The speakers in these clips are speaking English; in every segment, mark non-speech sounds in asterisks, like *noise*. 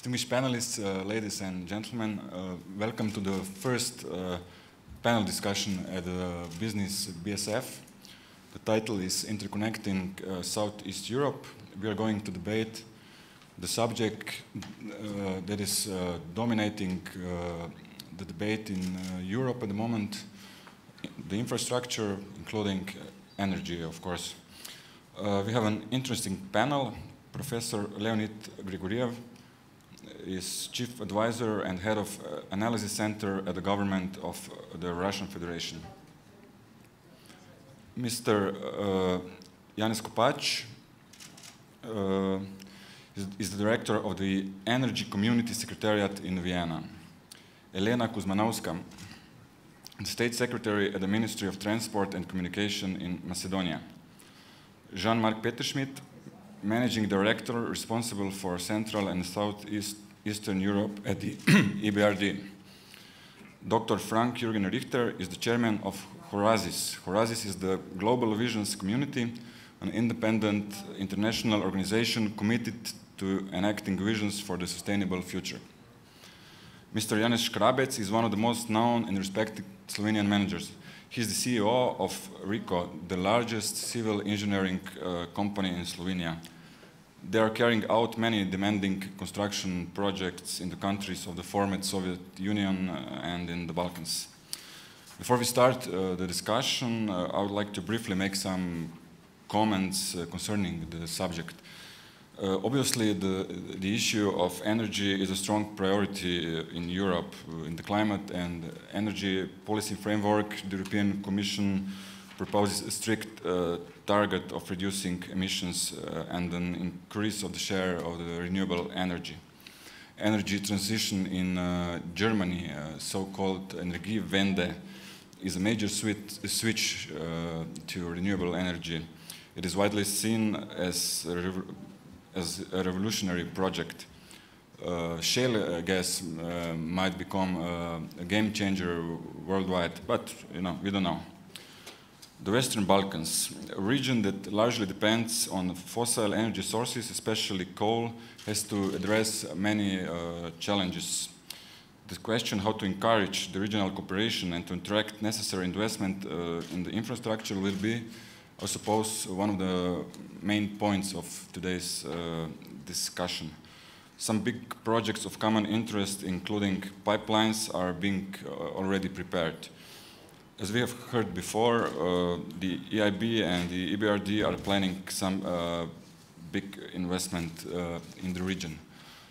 Distinguished panelists, uh, ladies and gentlemen, uh, welcome to the first uh, panel discussion at the Business BSF. The title is Interconnecting uh, Southeast Europe. We are going to debate the subject uh, that is uh, dominating the debate in Europe at the moment, the infrastructure, including energy, of course. we have an interesting panel. Professor Leonid Grigoryev, is chief advisor and head of uh, analysis center at the government of uh, the Russian Federation. Mr. Uh, Yanis Kopach uh, is, is, the director of the Energy Community Secretariat in Vienna. Elena Kuzmanovska, the state secretary at the Ministry of Transport and Communication in Macedonia. Jean-Marc Peterschmidt, managing director responsible for Central and Southeast Eastern Europe at the *clears throat* EBRD. Dr. Frank Jürgen Richter is the chairman of Horasis. Horasis is the Global Visions Community, an independent international organization committed to enacting visions for the sustainable future. Mr. Janez Škrabec is one of the most known and respected Slovenian managers. He's the CEO of RIKO, the largest civil engineering uh, company in Slovenia. They are carrying out many demanding construction projects in the countries of the former Soviet Union uh, and in the Balkans. Before we start uh, the discussion, uh, I would like to briefly make some comments uh, concerning the subject. Uh, obviously, the, the issue of energy is a strong priority uh, in Europe. in the climate and energy policy framework, the European Commission proposes a strict target of reducing emissions uh, and an increase of the share of the renewable energy. Energy transition in uh, Germany, uh, so-called Energiewende, is a major switch to renewable energy. It is widely seen as a, as a revolutionary project. Uh, shale uh, gas uh, might become a game changer worldwide, but you know we don't know the Western Balkans, a region that largely depends on fossil energy sources, especially coal, has to address many uh, challenges. The question how to encourage the regional cooperation and to attract necessary investment uh, in the infrastructure will be, I suppose, one of the main points of today's uh, discussion. Some big projects of common interest, including pipelines, are being uh, already prepared. As we have heard before, uh, the EIB and the EBRD are planning some uh, big investment uh, in the region.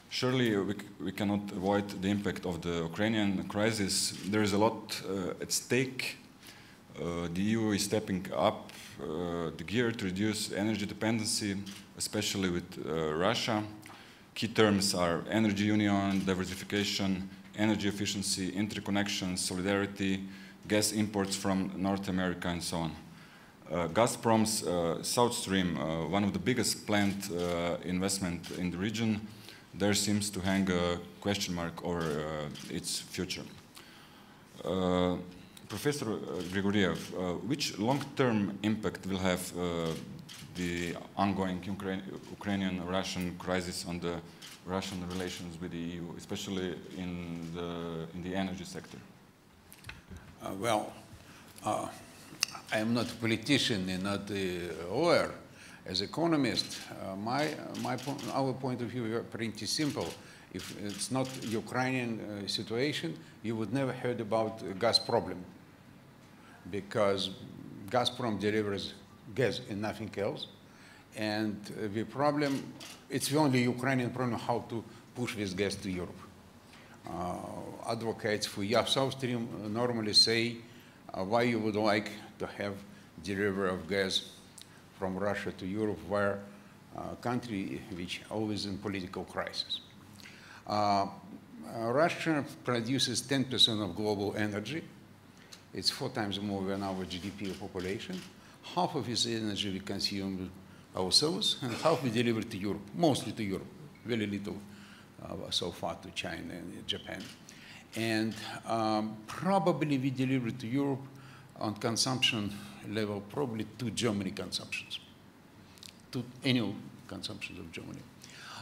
Surely we, we, cannot avoid the impact of the Ukrainian crisis. There is a lot uh, at stake. The EU is stepping up the gear to reduce energy dependency, especially with Russia. Key terms are energy union, diversification, energy efficiency, interconnection, solidarity, gas imports from North America and so on. Uh, Gazprom's uh, South Stream, uh, one of the biggest planned uh, investment in the region, there seems to hang a question mark over uh, its future. Uh, Professor Grigoryev, which long-term impact will have the ongoing Ukrainian-Russian crisis on the Russian relations with the EU, especially in the, in the energy sector? Uh, well, uh, I am not a politician and not a lawyer. As economist, uh, my, my po our point of view is pretty simple. If it's not Ukrainian uh, situation, you would never heard about gas problem because Gazprom delivers gas and nothing else. And the problem, it's the only Ukrainian problem how to push this gas to Europe. Uh, advocates for South Stream normally say uh, why you would like to have delivery of gas from Russia to Europe, where a uh, country which always in political crisis. Uh, Russia produces 10% of global energy. It's four times more than our GDP population. Half of this energy we consume ourselves, and half we deliver to Europe, mostly to Europe, very little uh, so far to China and Japan. And um, probably we deliver to Europe on consumption level, probably to Germany consumptions, to annual consumptions of Germany.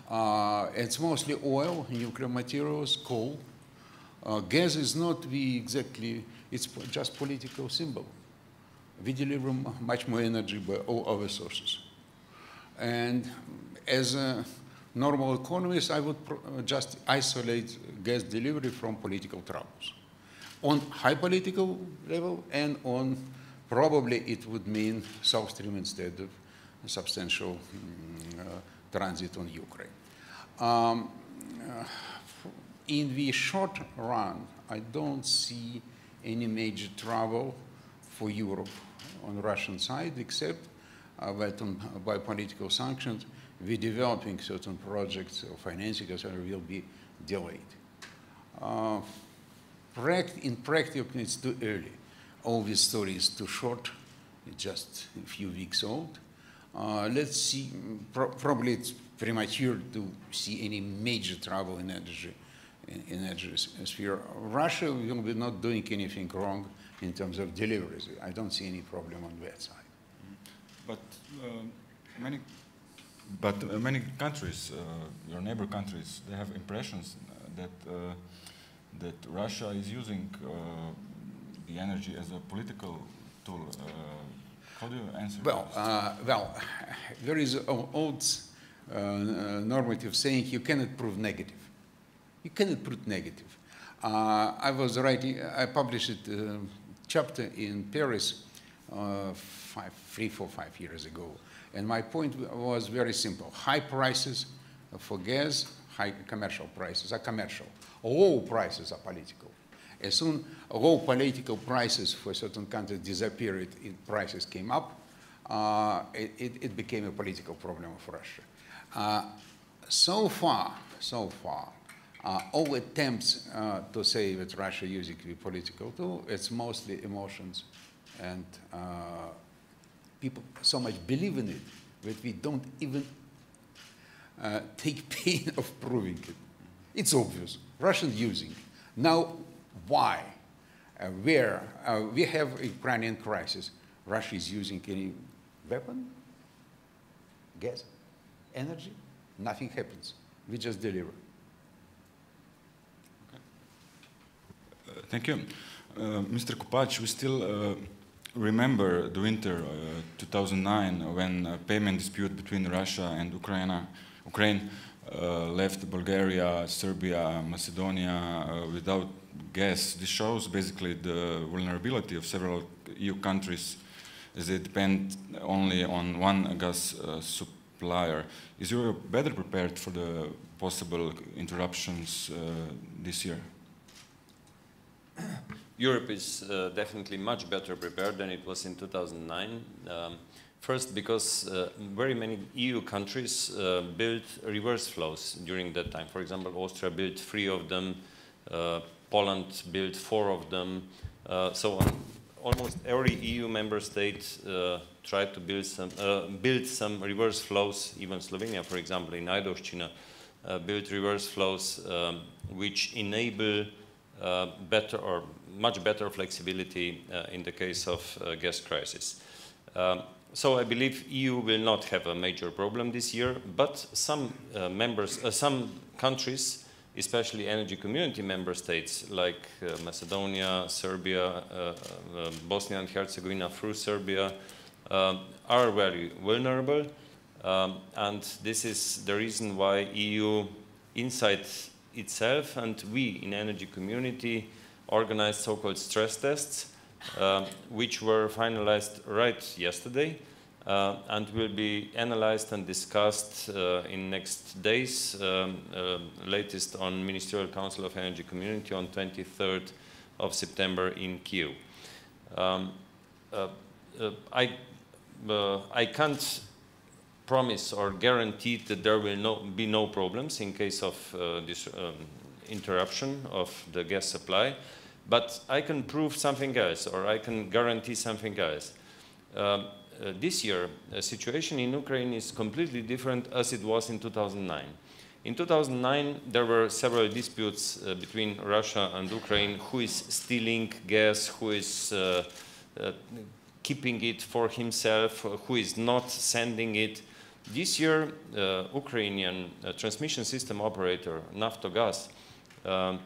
Uh, it's mostly oil, nuclear materials, coal. Uh, gas is not the exactly, it's just political symbol. We deliver much more energy by all other sources. And as a normal economist, I would just isolate gas delivery from political troubles. On high political level and on probably it would mean South Stream instead of substantial mm, uh, transit on Ukraine. Um, uh, in the short run, I don't see any major trouble for Europe on the Russian side, except uh, that on, by political sanctions, we're developing certain projects or financing etc. will be delayed. Uh, in practice, it's too early. All this story is too short, it's just a few weeks old. Uh, let's see, pro probably it's premature to see any major trouble in energy, in energy sphere. Russia will be not doing anything wrong in terms of deliveries. I don't see any problem on that side. But uh, many, but uh, many countries, uh, your neighbor countries, they have impressions that uh, that Russia is using uh, the energy as a political tool. Uh, how do you answer? Well, well, *laughs* there is an old normative saying you cannot prove negative. You cannot prove negative. I was writing, I published a chapter in Paris five, three, four, five years ago. And my point was very simple. High prices for gas, high commercial prices are commercial. Low prices are political. As soon low political prices for certain countries disappeared, it, prices came up, uh, it, it, became a political problem for Russia. Uh, so far, so far, uh, all attempts uh, to say that Russia using the political tool, it's mostly emotions and uh, people so much believe in it that we don't even uh, take *laughs* pain of proving it. It's obvious. Russians using. Now, why? Uh, where? Uh, we have a Ukrainian crisis. Russia is using any weapon? Gas? Energy? Nothing happens. We just deliver. Okay. Uh, thank you. Uh, Mr. Kopač, we still uh, remember the winter uh, 2009 when a payment dispute between Russia and Ukraine, Ukraine left Bulgaria, Serbia, Macedonia without gas. This shows basically the vulnerability of several EU countries as they depend only on one gas uh, supplier. Is Europe better prepared for the possible interruptions uh, this year? *clears throat* Europe is uh, definitely much better prepared than it was in 2009. Um, first, because uh, very many EU countries uh, built reverse flows during that time. For example, Austria built three of them, uh, Poland built four of them, uh, so on. Almost every EU member state uh, tried to build some, build some reverse flows, even Slovenia, for example, in Ajdovščina, built reverse flows um, which enable better or much better flexibility uh, in the case of uh, gas crisis. Um, so I believe EU will not have a major problem this year, but some uh, members, some countries, especially energy community member states like uh, Macedonia, Serbia, uh, uh, Bosnia and Herzegovina through Serbia are very vulnerable. Um, and this is the reason why EU inside itself and we in energy community organized so-called stress tests, uh, which were finalized right yesterday uh, and will be analyzed and discussed uh, in next days, um, uh, latest on Ministerial Council of Energy Community on 23rd of September in Kiev. Um, uh, uh, I, I can't promise or guarantee that there will no, be no problems in case of this um, interruption of the gas supply. But I can prove something else, or I can guarantee something else. Um, uh, this year, the situation in Ukraine is completely different as it was in 2009. In 2009, there were several disputes uh, between Russia and Ukraine, who is stealing gas, who is uh, uh keeping it for himself, who is not sending it. This year, uh, Ukrainian uh, transmission system operator Naftogaz um,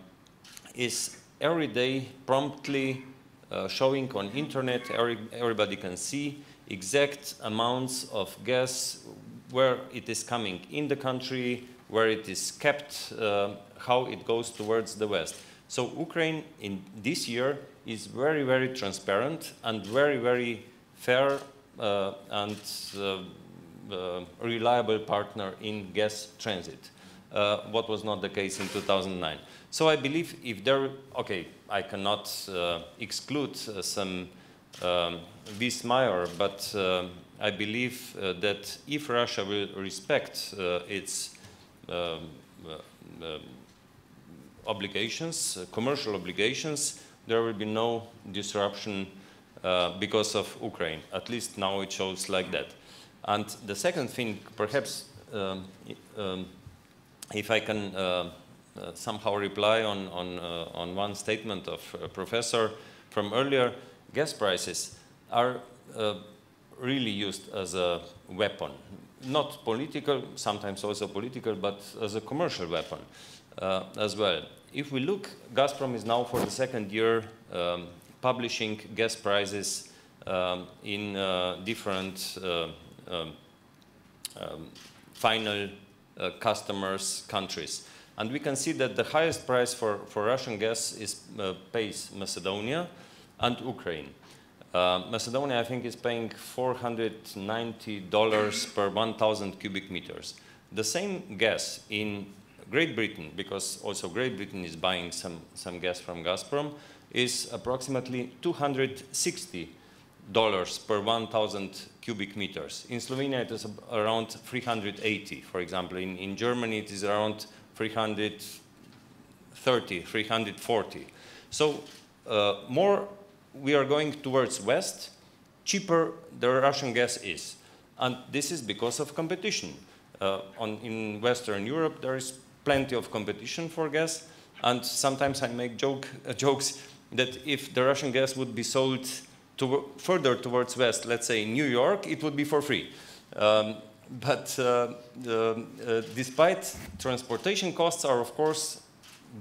is every day promptly uh, showing on internet, every, everybody can see exact amounts of gas, where it is coming in the country, where it is kept, uh, how it goes towards the west. So Ukraine in this year is very, very transparent and very, very fair uh, and uh, uh, reliable partner in gas transit, uh, what was not the case in 2009. So I believe if there, okay, I cannot uh, exclude uh, some um, Meyer, but uh, I believe uh, that if Russia will respect uh, its um, uh, um, obligations, commercial obligations, there will be no disruption because of Ukraine. At least now it shows like that. And the second thing, perhaps, um, um, if I can uh, somehow reply on, on, uh, on one statement of a professor from earlier, gas prices are uh, really used as a weapon. Not political, sometimes also political, but as a commercial weapon uh, as well. If we look, Gazprom is now for the second year um, publishing gas prices um, in uh, different uh, um, um final customers' countries. And we can see that the highest price for, for Russian gas is uh, pays Macedonia and Ukraine. Uh, Macedonia, I think, is paying $490 per 1,000 cubic meters. The same gas in Great Britain, because also Great Britain is buying some, some gas from Gazprom, is approximately 260 dollars per 1,000 cubic meters. In Slovenia, it is around 380, for example. In, in Germany, it is around 330, 340. So uh, more we are going towards west, cheaper the Russian gas is. And this is because of competition. Uh, on, in Western Europe, there is plenty of competition for gas. And sometimes I make joke, uh, *laughs* jokes that if the Russian gas would be sold to, further towards west, let's say New York, it would be for free. Um, but uh, uh, despite transportation costs are of course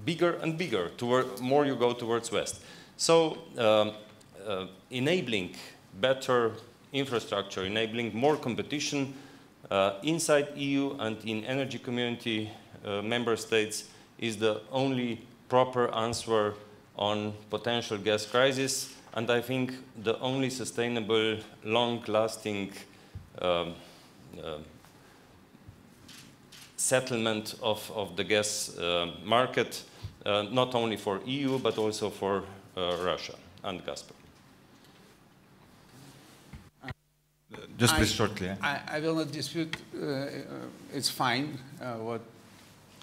bigger and bigger toward more you go towards west. So um, uh, enabling better infrastructure, enabling more competition uh, inside EU and in energy community uh, member states is the only proper answer on potential gas crisis and I think the only sustainable, long-lasting um, uh, settlement of, of the gas uh, market, uh, not only for EU, but also for Russia and Gazprom. Just please shortly. I, I, will not dispute. Uh, it's fine. Uh, what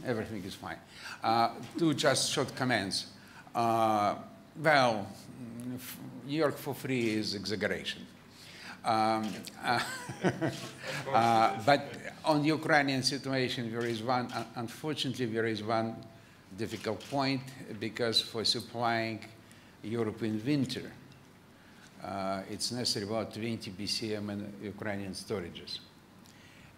everything is fine. Uh, two just short comments. Well, New York for free is exaggeration. Um, uh, *laughs* uh, but on the Ukrainian situation, there is one, uh, unfortunately, there is one difficult point because for supplying Europe in winter, uh, it's necessary about 20 BCM in Ukrainian storages.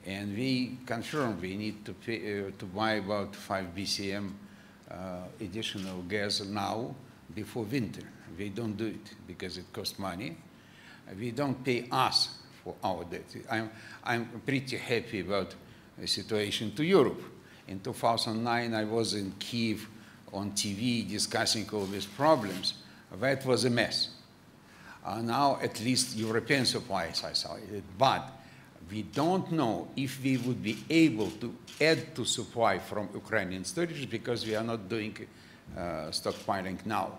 And we confirm we need to, pay, uh, to buy about 5 BCM uh, additional gas now before winter. We don't do it because it costs money we don't pay us for our debt. I'm, I'm pretty happy about the situation to Europe. In 2009, I was in Kiev on TV discussing all these problems. That was a mess. Uh, now, at least European suppliers are it. But we don't know if we would be able to add to supply from Ukrainian storage because we are not doing stockpiling now.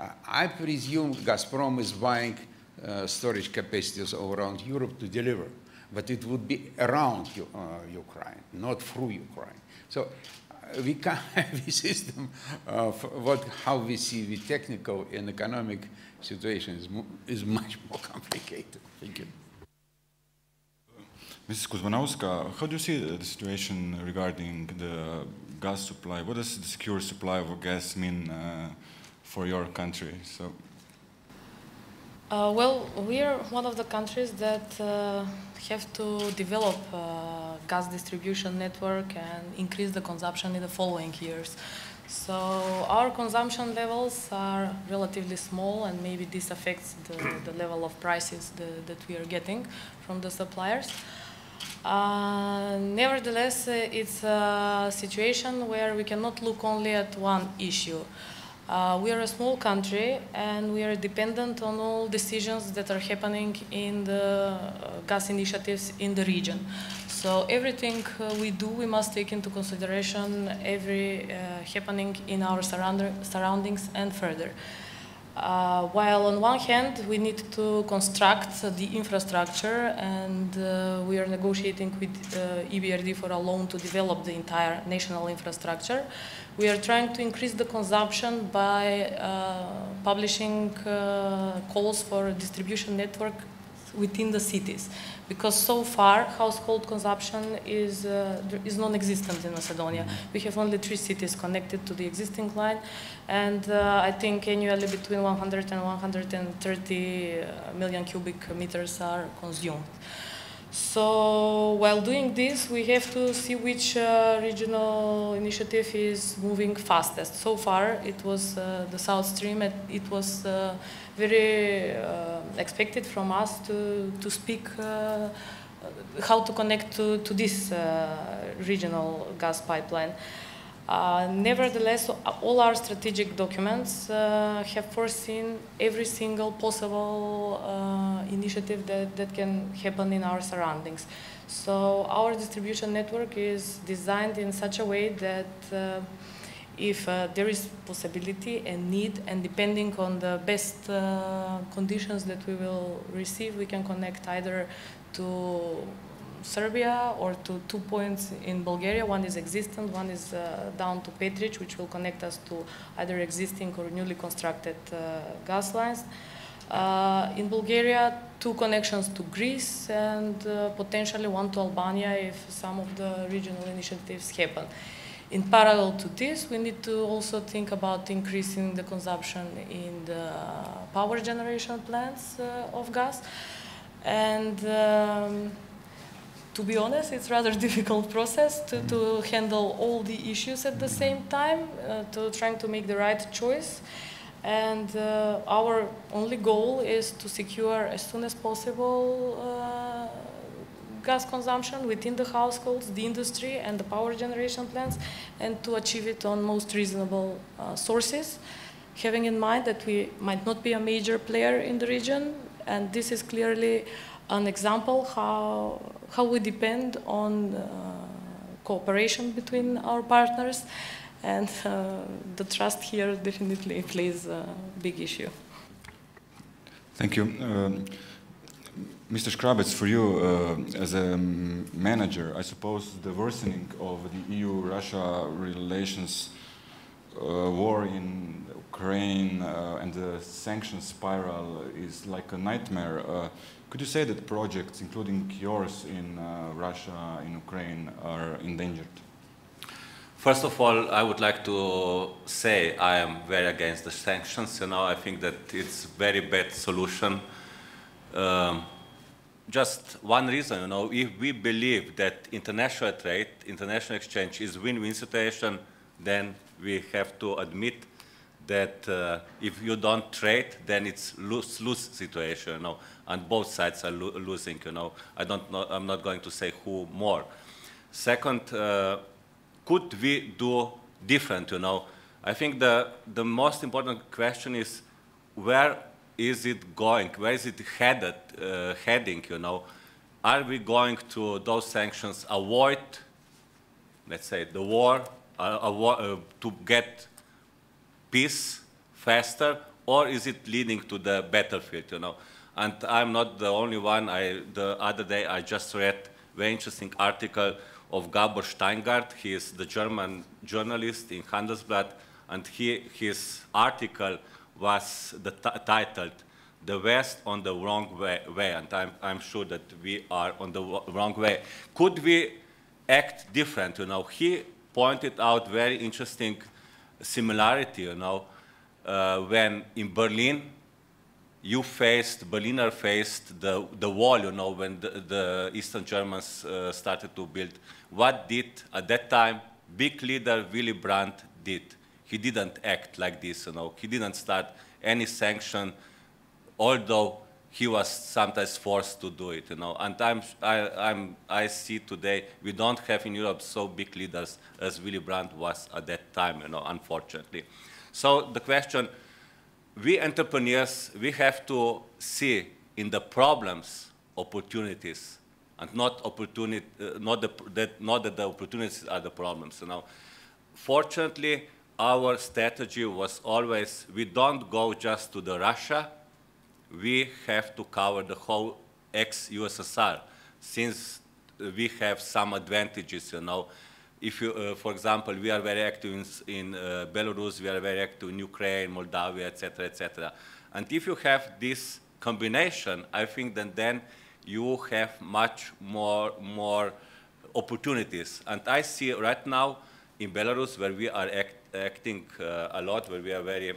Uh, I presume Gazprom is buying uh, storage capacities all around Europe to deliver. But it would be around uh, Ukraine, not through Ukraine. So uh, we can *laughs* have a system of what, how we see the technical and economic situation is, is much more *laughs* complicated. Thank you. Mrs. Kuzmanovska, how do you see the situation regarding the gas supply? What does the secure supply of gas mean uh, for your country? So Uh, well, we are one of the countries that uh, have to develop gas distribution network and increase the consumption in the following years. So our consumption levels are relatively small and maybe this affects the, the level of prices the, that we are getting from the suppliers. Uh, nevertheless, it's a situation where we cannot look only at one issue. Uh, we are a small country and we are dependent on all decisions that are happening in the uh, gas initiatives in the region. So everything uh, we do, we must take into consideration every uh, happening in our surround surroundings and further. Uh, while on one hand, we need to construct the infrastructure and uh, we are negotiating with uh, EBRD for a loan to develop the entire national infrastructure. We are trying to increase the consumption by uh, publishing uh, calls for distribution network within the cities because so far household consumption is, uh, is non-existent in Macedonia. Mm-hmm. We have only three cities connected to the existing line and uh, I think annually between 100 and 130 uh, cubic meters are consumed. So while doing this, we have to see which uh, regional initiative is moving fastest. So far, it was uh, the South Stream. It, it was uh, very uh, expected from us to, to speak uh, how to connect to, to this uh, regional gas pipeline. Uh, nevertheless, all our strategic documents uh, have foreseen every single possible uh, initiative that, that can happen in our surroundings. So our distribution network is designed in such a way that if uh, there is possibility and need, and depending on the best uh, conditions that we will receive, we can connect either to Serbia or to two points in Bulgaria. One is existent, one is uh, down to Petrich, which will connect us to either existing or newly constructed uh, gas lines. Uh, in Bulgaria, two connections to Greece and uh, potentially one to Albania if some of the regional initiatives happen. In parallel to this, we need to also think about increasing the consumption in the power generation plants uh, of gas. And um, to be honest, it's rather *laughs* difficult process to, to handle all the issues at the same time, uh, to trying to make the right choice. And uh, our only goal is to secure as soon as possible uh, gas consumption within the households, the industry, and the power generation plants, and to achieve it on most reasonable uh, sources, having in mind that we might not be a major player in the region, and this is clearly an example how, how we depend on uh, cooperation between our partners and uh, the trust here definitely plays a big issue. Thank you. Um, Mr. Škrabec, for you uh, as a manager, I suppose the worsening of the EU-Russia relations, uh, war in Ukraine, uh, and the sanctions spiral is like a nightmare. Uh, could you say that projects, including yours in uh, Russia, in Ukraine, are endangered? First of all, I would like to say I am very against the sanctions. You know, I think that it's very bad solution. Um, just one reason, you know, if we believe that international trade, international exchange is win-win situation, then we have to admit that uh, if you don't trade, then it's lose-lose situation, you know, and both sides are lo losing, you know. I don't know, I'm not going to say who more. Second, uh, could we do different, you know? I think the, the most important question is where is it going? Where is it headed, uh, heading, you know? Are we going to those sanctions avoid, let's say, the war, uh, uh, to get peace faster, or is it leading to the battlefield, you know? And I'm not the only one. I, the other day I just read very interesting article of Gabor Steingart. He is the German journalist in Handelsblatt, and he, his article was the titled "The West on the Wrong Way,", way and I'm, I'm, sure that we are on the wrong way. Could we act different? You know, he pointed out very interesting similarity, you know, uh, when in Berlin you faced, Berliner faced the, the wall, you know, when the, the Eastern Germans uh, started to build. What did, at that time, big leader Willy Brandt did? He didn't act like this, you know. He didn't start any sanction, although he was sometimes forced to do it, you know. And I'm, I, I'm, I see today we don't have in Europe so big leaders as Willy Brandt was at that time, you know, unfortunately. So the question, we entrepreneurs, we have to see in the problems opportunities and not opportunity, uh, not, the, that, not that the opportunities are the problems, you know. Fortunately, our strategy was always, we don't go just to the Russia, we have to cover the whole ex-USSR, since we have some advantages, you know, if you, uh, for example, we are very active in, in uh, Belarus, we are very active in Ukraine, Moldavia, etc., etc. And if you have this combination, I think that then you have much more, more opportunities. And I see right now in Belarus, where we are act, acting uh, a lot, where we are very,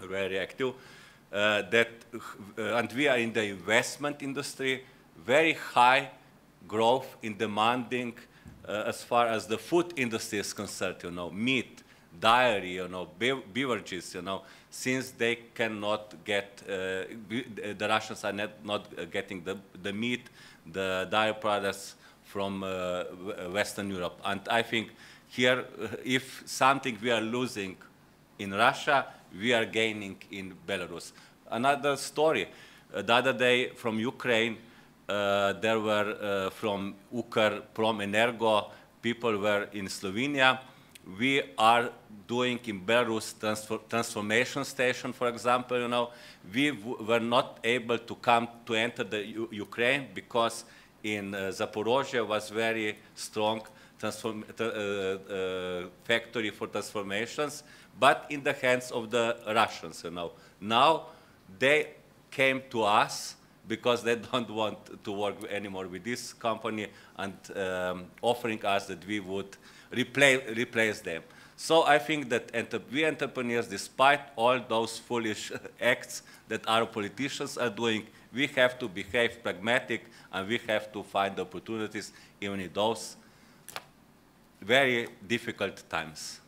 very active, uh, that, uh, and we are in the investment industry, very high growth in demanding uh, as far as the food industry is concerned, you know, meat, dairy, you know, beverages, you know, since they cannot get, uh, the Russians are not, not getting the, the meat, the dairy products from Western Europe. And I think here, if something we are losing in Russia, we are gaining in Belarus. Another story, uh, the other day from Ukraine, uh, there were uh, from Ukr, Promenergo, people were in Slovenia. We are doing in Belarus transformation station, for example, you know, we were not able to come to enter the U Ukraine because in uh, Zaporozhye was very strong transform uh, uh, factory for transformations, but in the hands of the Russians, you know. Now they came to us because they *laughs* don't want to work anymore with this company and um, offering us that we would replace, replace them. So I think that we entrepreneurs, despite all those foolish *laughs* acts that our politicians are doing, we have to behave pragmatic and we have to find opportunities even in those very difficult times.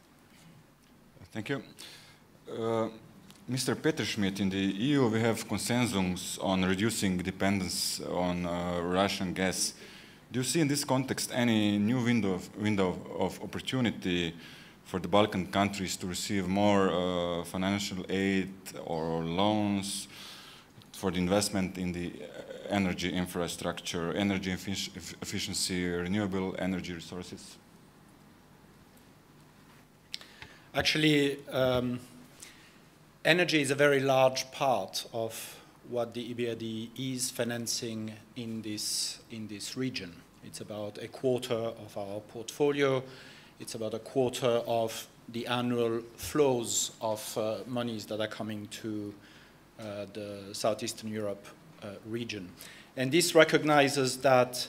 Thank you. Uh, Mr. Peterschmitt, in the EU we have consensus on reducing dependence on uh, Russian gas. Do you see in this context any new window of, window of opportunity for the Balkan countries to receive more uh, financial aid or loans for the investment in the energy infrastructure, energy efficiency, renewable energy resources? Actually, um, energy is a very large part of what the EBRD is financing in this, in this region. It's about a quarter of our portfolio. It's about a quarter of the annual flows of uh, monies that are coming to uh, the Southeastern Europe uh, region. And this recognizes that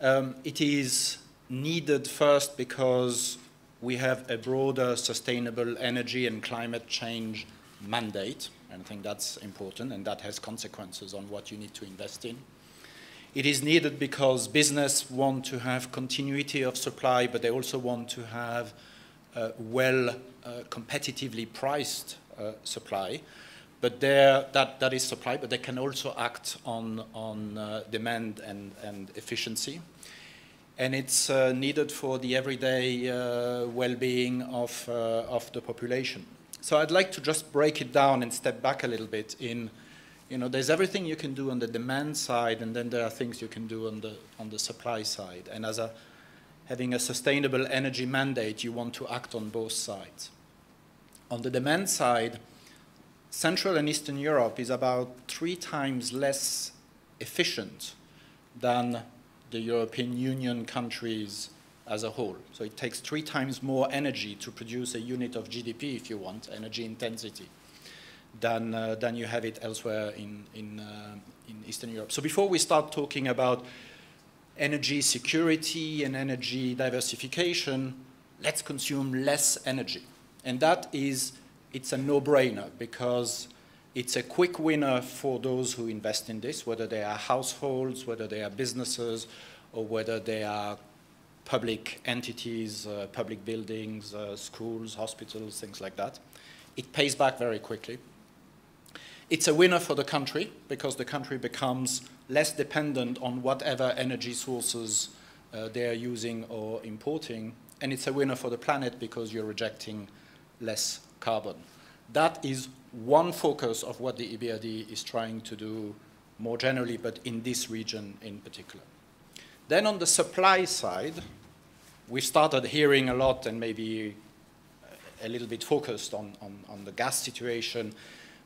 um, it is needed first because we have a broader sustainable energy and climate change mandate, and I think that's important, and that has consequences on what you need to invest in. It is needed because business want to have continuity of supply, but they also want to have uh, well uh, competitively priced uh, supply. But there, that, that is supply, but they can also act on, on uh, demand and, and efficiency. And it's uh, needed for the everyday uh, well-being of, of the population. So I'd like to just break it down and step back a little bit in, you know, there's everything you can do on the demand side, and then there are things you can do on the, on the supply side. And as a, having a sustainable energy mandate, you want to act on both sides. On the demand side, Central and Eastern Europe is about three times less efficient than the European Union countries as a whole. So it takes three times more energy to produce a unit of GDP, if you want, energy intensity, than, uh, than you have it elsewhere in, in, uh, in Eastern Europe. So before we start talking about energy security and energy diversification, let's consume less energy. And that is, it's a no-brainer because It's a quick winner for those who invest in this, whether they are households, whether they are businesses, or whether they are public entities, uh, public buildings, uh, schools, hospitals, things like that. It pays back very quickly. It's a winner for the country because the country becomes less dependent on whatever energy sources uh, they are using or importing. And it's a winner for the planet because you're rejecting less carbon. That is one focus of what the EBRD is trying to do more generally, but in this region in particular. Then on the supply side, we started hearing a lot and maybe uh, a little bit focused on, on, on the gas situation.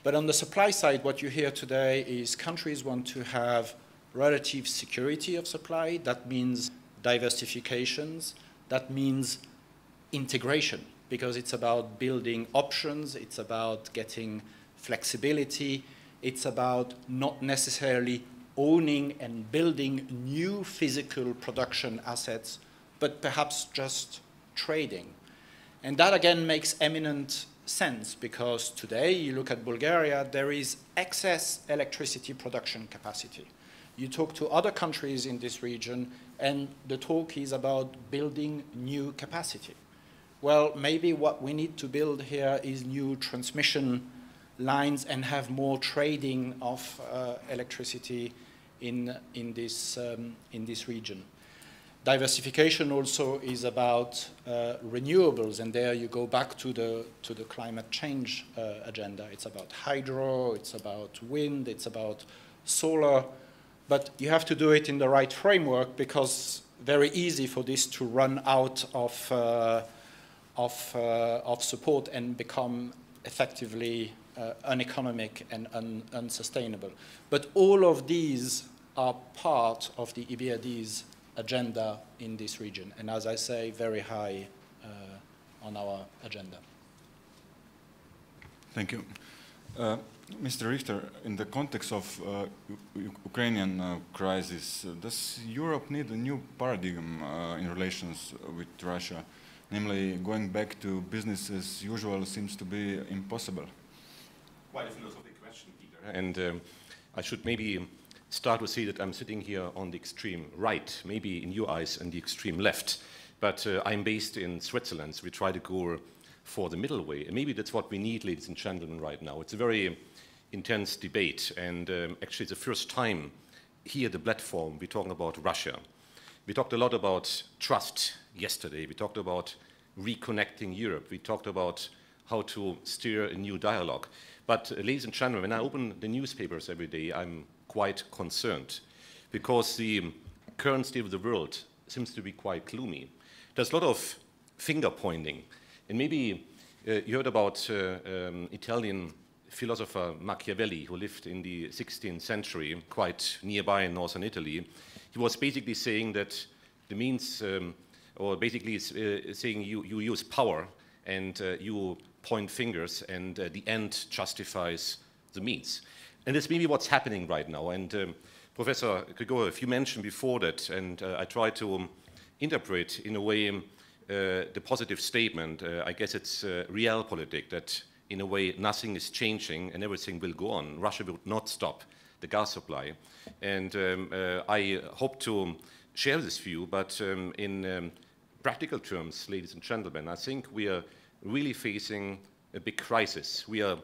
But on the supply side, what you hear today is countries want to have relative security of supply. That means diversifications. That means integration because it's about building options, it's about getting flexibility, it's about not necessarily owning and building new physical production assets, but perhaps just trading. And that again makes eminent sense because today you look at Bulgaria, there is excess electricity production capacity. You talk to other countries in this region, and the talk is about building new capacity. Well, maybe what we need to build here is new transmission lines and have more trading of uh, electricity in, in, this, um, in this region. Diversification also is about uh, renewables, and there you go back to the, to the climate change uh, agenda. It's about hydro, it's about wind, it's about solar, but you have to do it in the right framework because very easy for this to run out of, uh, of, uh, of support and become effectively uh, uneconomic and un unsustainable. But all of these are part of the EBRD's agenda in this region, and as I say, very high uh, on our agenda. Thank you. Uh, Mr. Richter, in the context of uh, Ukrainian uh, crisis, does Europe need a new paradigm in relations with Russia? Namely, going back to business as usual seems to be impossible. Quite a philosophical question, Peter. And um, I should maybe start with say that I'm sitting here on the extreme right, maybe in your eyes on the extreme left. But uh, I'm based in Switzerland, so we try to go for the middle way. And maybe that's what we need, ladies and gentlemen, right now. It's a very intense debate. And um, actually, it's the first time here at the platform we're talking about Russia. We talked a lot about trust yesterday. We talked about reconnecting Europe. We talked about how to steer a new dialogue. But, uh, ladies and gentlemen, when I open the newspapers every day, I'm quite concerned because the current state of the world seems to be quite gloomy. There's a lot of finger pointing. And maybe uh, you heard about uh, um, Italian philosopher Machiavelli, who lived in the 16th century, quite nearby in northern Italy, he was basically saying that the means, um, or basically uh, saying you, you use power and uh, you point fingers and uh, the end justifies the means. And that's maybe what's happening right now. And um, Professor Grigoryev, you mentioned before that, and uh, I try to um, interpret in a way uh, the positive statement. Uh, I guess it's realpolitik that in a way, nothing is changing and everything will go on. Russia will not stop the gas supply. And um, uh, I hope to share this view, but um, in um, practical terms, ladies and gentlemen, I think we are really facing a big crisis. We are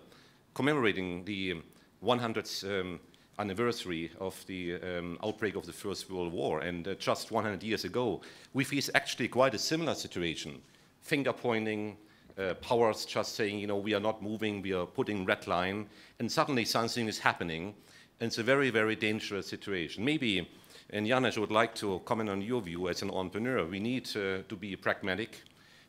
commemorating the 100th um, anniversary of the um, outbreak of the First World War, and uh, just 100 years ago, we faced actually quite a similar situation. Finger pointing, uh, powers just saying, you know, we are not moving, we are putting red line, and suddenly something is happening, and it's a very, very dangerous situation. Maybe, and Janez would like to comment on your view as an entrepreneur, we need uh, to be pragmatic.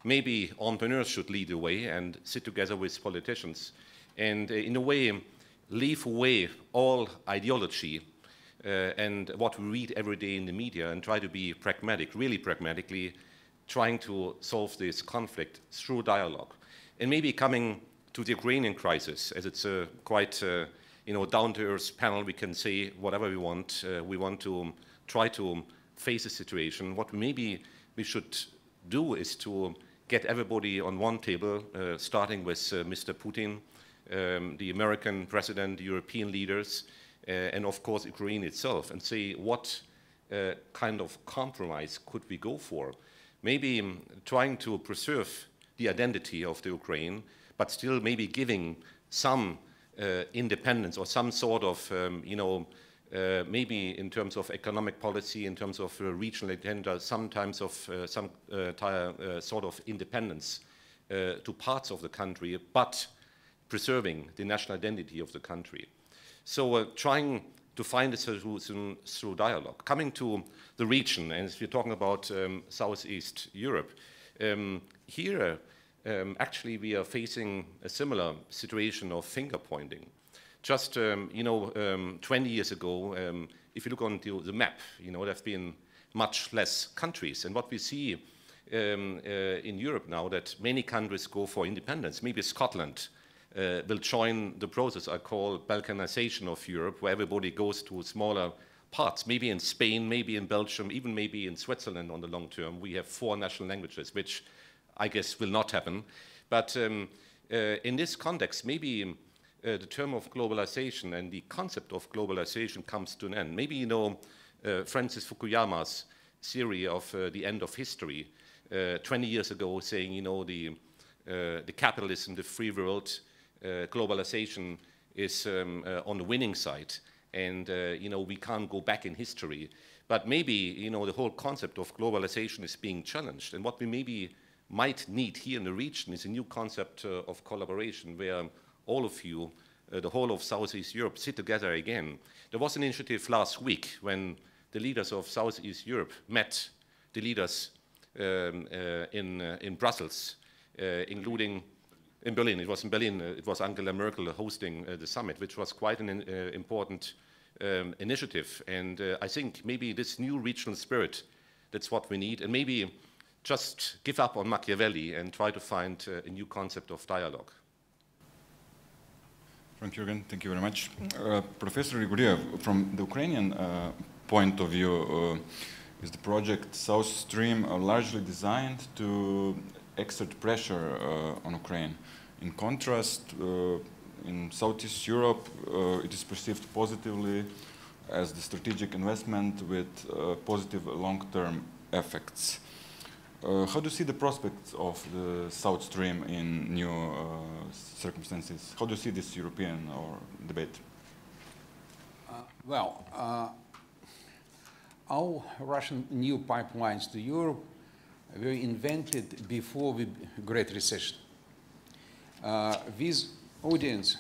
Maybe entrepreneurs should lead the way and sit together with politicians, and uh, in a way, leave away all ideology uh, and what we read every day in the media and try to be pragmatic, really pragmatically, trying to solve this conflict through dialogue. And maybe coming to the Ukrainian crisis, as it's a quite uh, you know, down-to-earth panel, we can say whatever we want. Uh, we want to um, try to um, face the situation. What maybe we should do is to get everybody on one table, uh, starting with uh, Mr. Putin, um, the American president, European leaders, uh, and of course Ukraine itself, and see what uh, kind of compromise could we go for. Maybe um, trying to preserve the identity of the Ukraine, but still maybe giving some uh, independence or some sort of, um, you know, uh, maybe in terms of economic policy, in terms of uh, regional agenda, sometimes of uh, some uh, sort of independence to parts of the country, but preserving the national identity of the country. So trying to find a solution through dialogue. Coming to the region, and if you're talking about um, Southeast Europe, um, here um, actually we are facing a similar situation of finger pointing. Just, um, you know, um, 20 years ago, um, if you look on the, map, you know, there have been much less countries. And what we see uh, in Europe now, that many countries go for independence. Maybe Scotland uh, will join the process I call Balkanization of Europe, where everybody goes to smaller parts. Maybe in Spain, maybe in Belgium, even maybe in Switzerland on the long term. We have four national languages, which I guess will not happen. But um, uh, in this context, maybe um, uh, the term of globalization and the concept of globalization comes to an end. Maybe you know uh, Francis Fukuyama's theory of uh, the end of history uh, 20 years ago, saying you know the uh, the capitalism, the free world, globalization is um, on the winning side, and you know we can't go back in history. But maybe you know the whole concept of globalization is being challenged, and what we maybe might need here in the region is a new concept uh, of collaboration where all of you, uh, the whole of Southeast Europe, sit together again. There was an initiative last week when the leaders of Southeast Europe met the leaders um, uh, in, uh, in Brussels, uh, including in Berlin. It was in Berlin. Uh, it was Angela Merkel hosting the summit, which was quite an important um, initiative. And I think maybe this new regional spirit, that's what we need. And maybe just give up on Machiavelli and try to find uh, a new concept of dialogue. Frank Jürgen, thank you very much. Uh, Professor Grigoryev, from the Ukrainian uh, point of view, uh, is the project South Stream uh, largely designed to exert pressure uh, on Ukraine? In contrast, in Southeast Europe, it is perceived positively as the strategic investment with positive long-term effects. Uh, how do you see the prospects of the South Stream in new uh, circumstances? How do you see this European or debate? Uh, well, uh, our Russian new pipelines to Europe were invented before the Great Recession. Uh, this audience,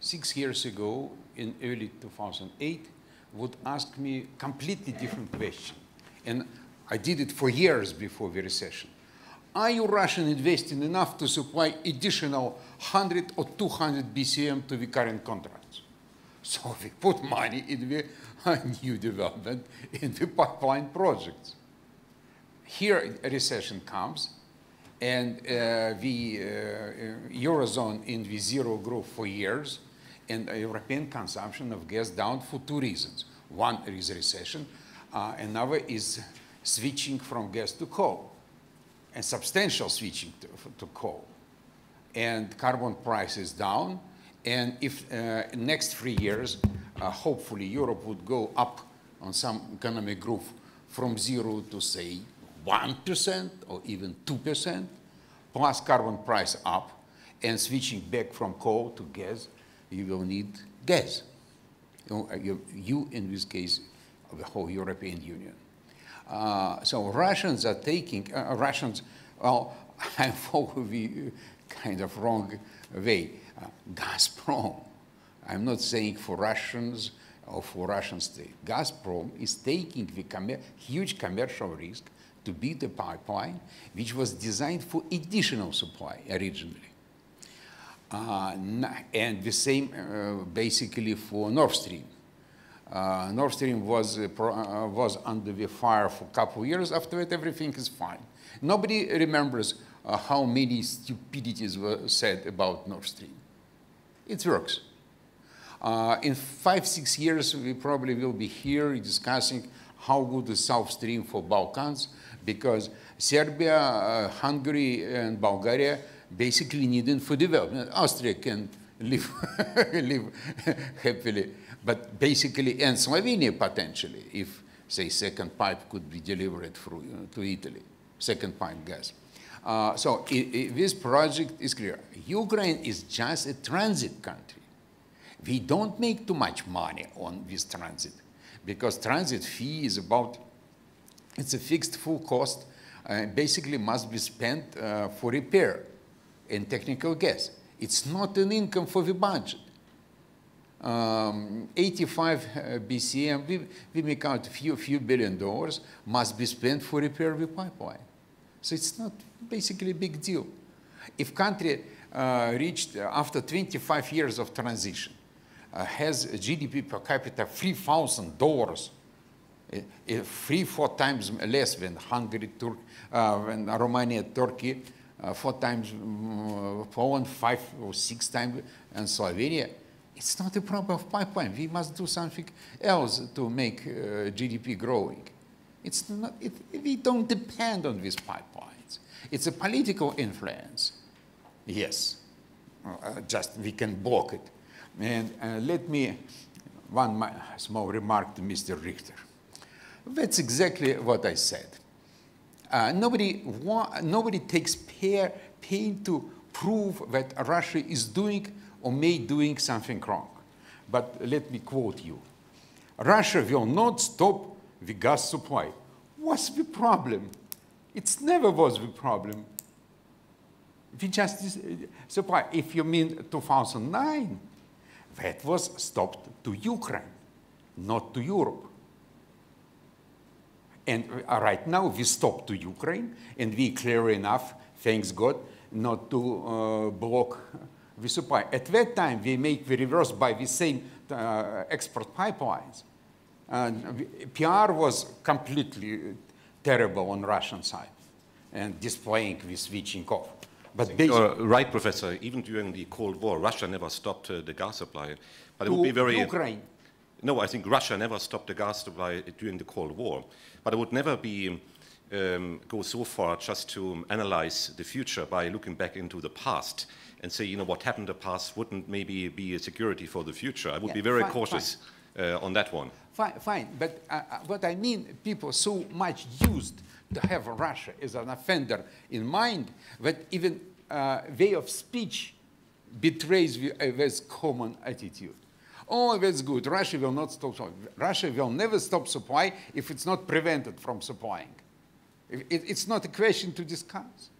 six years ago, in early 2008, would ask me completely different question. And I did it for years before the recession. Are you Russian investing enough to supply additional 100 or 200 BCM to the current contracts? So *laughs* we put money in the new development, in the pipeline projects. Here a recession comes, and uh, the uh, Eurozone in the zero growth for years, and European consumption of gas down for two reasons. One is recession, uh, another is switching from gas to coal, and substantial switching to, to coal. And carbon price is down, and if uh, next three years, uh, hopefully Europe would go up on some economic growth from zero to say 1% or even 2%, plus carbon price up, and switching back from coal to gas, you will need gas. You, you, you in this case, the whole European Union. Uh, so Russians are taking, uh, Russians, well, *laughs* I follow the kind of wrong way. Uh, Gazprom, I'm not saying for Russians or for Russian state. Gazprom is taking the com huge commercial risk to build a pipeline which was designed for additional supply originally. Uh, and the same uh, basically for Nord Stream. Uh, Nord Stream was, uh, uh, was under the fire for a couple of years. After that, everything is fine. Nobody remembers uh, how many stupidities were said about Nord Stream. It works. In five, six years, we probably will be here discussing how good is South Stream for Balkans, because Serbia, uh, Hungary, and Bulgaria basically need it for development. Austria can live, *laughs* live *laughs* happily. But basically, and Slovenia potentially, if, say, second pipe could be delivered through, uh, to Italy, second pipe gas. Uh, so i i this project is clear. Ukraine is just a transit country. We don't make too much money on this transit because transit fee is about, it's a fixed full cost, uh, basically must be spent uh, for repair and technical gas. It's not an income for the budget. Um, 85 uh, BCM, we, we make out a few, few billion dollars, must be spent for repair of the pipeline. So it's not basically a big deal. If country uh, reached, after 25 years of transition, uh, has a GDP per capita $3,000, uh, uh, three, four times less than Hungary, Tur uh, than Romania, Turkey, uh, four times um, Poland, five or six times, and Slovenia. It's not a problem of pipeline. We must do something else to make uh, GDP growing. It's not, it, we don't depend on these pipelines. It's a political influence. Yes, uh, just we can block it. And uh, let me, one small remark to Mr. Richter. That's exactly what I said. Uh, nobody, nobody takes pain to prove that Russia is doing or may doing something wrong. But let me quote you. Russia will not stop the gas supply. What's the problem? It never was the problem. We just supply. If you mean 2009, that was stopped to Ukraine, not to Europe. And uh, right now we stop to Ukraine, and we clear enough, thanks God, not to uh, block the supply. At that time, we make the reverse by the same uh, export pipelines. And PR was completely terrible on Russian side, and displaying the switching off. But You're right, Professor. Even during the Cold War, Russia never stopped uh, the gas supply. But it would be very Ukraine. No, I think Russia never stopped the gas supply during the Cold War. But it would never be um, go so far just to analyze the future by looking back into the past and say, you know, what happened in the past wouldn't maybe be a security for the future. I would yeah, be very fine, cautious fine. Uh, on that one. Fine, fine. But uh, uh, what I mean, people so much used to have Russia as an offender in mind that even uh, way of speech betrays this common attitude. Oh, that's good. Russia will not stop. Russia will never stop supply if it's not prevented from supplying. It, it's not a question to discuss.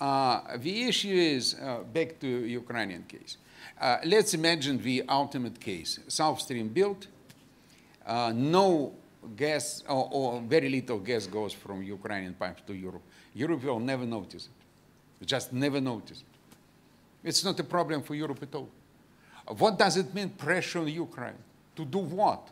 Uh, the issue is, uh, back to Ukrainian case. Uh, let's imagine the ultimate case. South Stream built, uh, no gas or, or, very little gas goes from Ukrainian pipes to Europe. Europe will never notice it. Just never notice it. It's not a problem for Europe at all. What does it mean, pressure on Ukraine? To do what?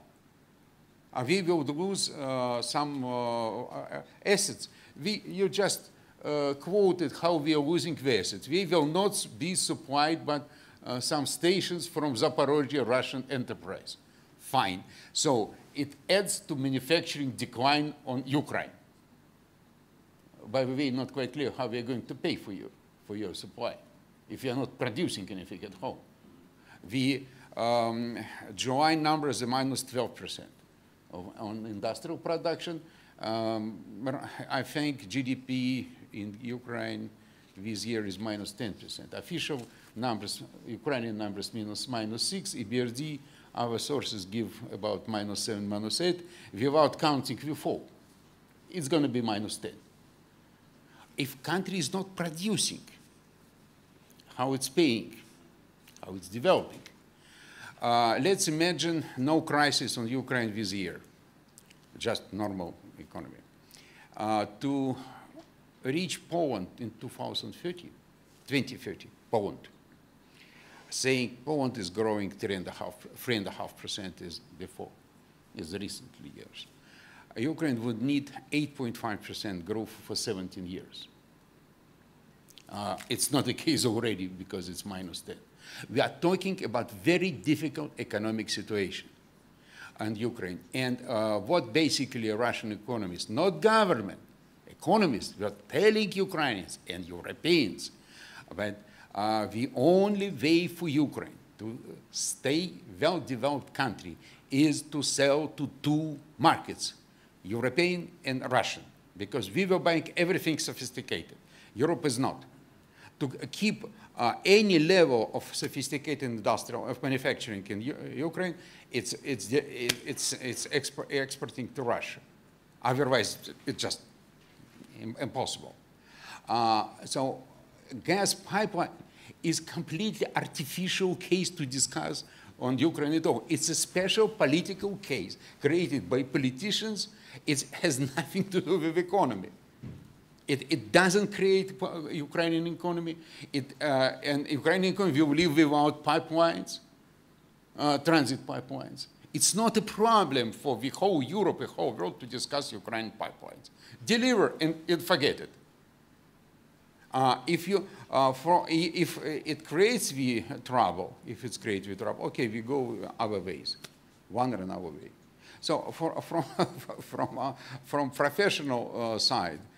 Uh, we will lose uh, some uh, uh, assets. We, you just uh, quoted how we are losing assets. We will not be supplied by uh, some stations from Zaporozhye Russian enterprise. Fine. So it adds to manufacturing decline on Ukraine. By the way, not quite clear how we are going to pay for you, for your supply, if you are not producing anything at home. The um, July numbers are minus 12% on industrial production. Um, I think GDP in Ukraine this year is minus 10%. Official numbers, Ukrainian numbers minus minus 6, EBRD, our sources give about minus 7, minus 8. Without counting we fall. It's going to be minus 10. If country is not producing, how it's paying, how it's developing. Uh, let's imagine no crisis on Ukraine this year, just normal economy. Uh, to reach Poland in 2030, 2030, Poland, saying Poland is growing three and a half, three and a half percent as before, as recently years. Ukraine would need 8.5% growth for 17 years. Uh, it's not the case already because it's minus 10. We are talking about very difficult economic situation in Ukraine. And uh, what basically Russian economists, not government, economists were telling Ukrainians and Europeans that uh, the only way for Ukraine to stay well-developed country is to sell to two markets, European and Russian, because we were buying everything sophisticated. Europe is not. To keep uh, any level of sophisticated industrial of manufacturing in U Ukraine, it's, it's, it's, it's export, exporting to Russia. Otherwise, it's just impossible. Uh, so gas pipeline is completely artificial case to discuss on Ukraine at all. It's a special political case created by politicians. It has *laughs* nothing to do with economy. It, it doesn't create Ukrainian economy. It, uh, and Ukrainian economy will live without pipelines, uh, transit pipelines. It's not a problem for the whole Europe, the whole world to discuss Ukrainian pipelines. Deliver and, and forget it. Uh, if you, uh, for, if it creates the trouble, if it's creates the trouble, okay, we go other ways, one or another way. So for, from, *laughs* from, uh, from professional uh, side, uh,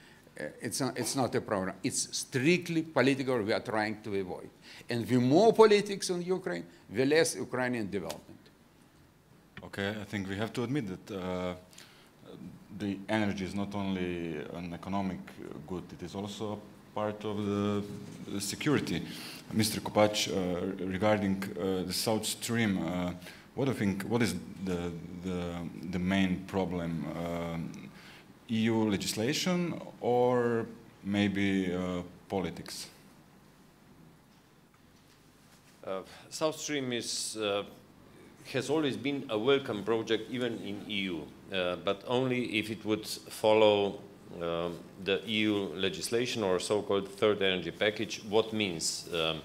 it's not, it's not a problem. It's strictly political we are trying to avoid. And the more politics on Ukraine, the less Ukrainian development. Okay, I think we have to admit that uh, the energy is not only an economic good, it is also part of the, security. Mr. Kopač, uh, regarding uh, the South Stream, uh, what do you think, what is the, the, the main problem? EU legislation or maybe politics? Uh, South Stream is, uh, has always been a welcome project even in EU, uh, but only if it would follow um, the EU legislation or so-called third energy package, what means um,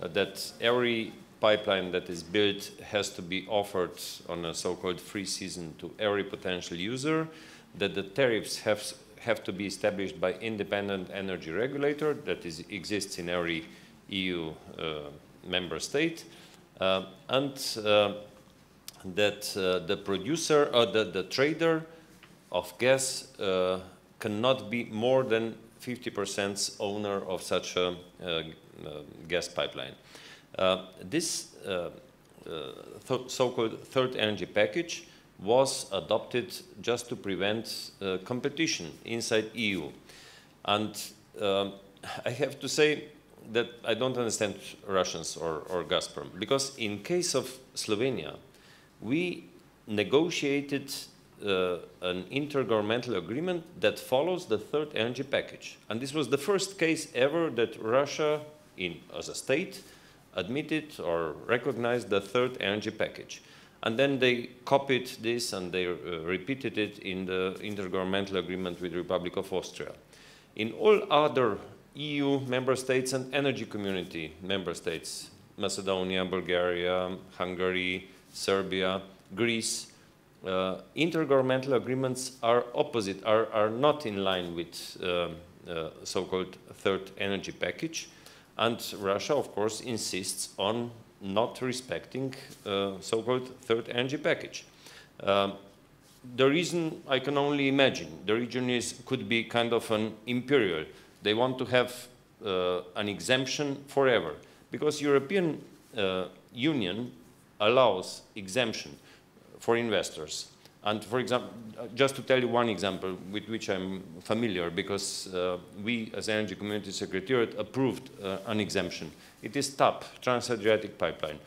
uh, that every pipeline that is built has to be offered on a so-called free season to every potential user, that the tariffs have, have to be established by independent energy regulator that is, exists in every EU uh, member state, uh, and uh, that uh, the producer or the, the trader of gas uh, cannot be more than 50% owner of such a uh, gas pipeline. Uh, this uh, th so-called third energy package was adopted just to prevent competition inside EU. And um, I have to say that I don't understand Russians or, or Gazprom, because in case of Slovenia, we negotiated uh, an intergovernmental agreement that follows the third energy package. And this was the first case ever that Russia, in, as a state, admitted or recognized the third energy package. And then they copied this and they uh, repeated it in the intergovernmental agreement with the Republic of Austria. In all other EU member states and energy community member states, Macedonia, Bulgaria, Hungary, Serbia, Greece, uh, intergovernmental agreements are opposite, are, are not in line with uh, uh, so-called third energy package. And Russia, of course, insists on not respecting uh, so-called third energy package. Um, the reason I can only imagine, the region is, could be kind of an imperial. They want to have uh, an exemption forever because European uh, Union allows exemption for investors. And for example, just to tell you one example with which I'm familiar, because uh, we as Energy Community Secretariat approved uh, an exemption. It is TAP, Trans-Adriatic Pipeline,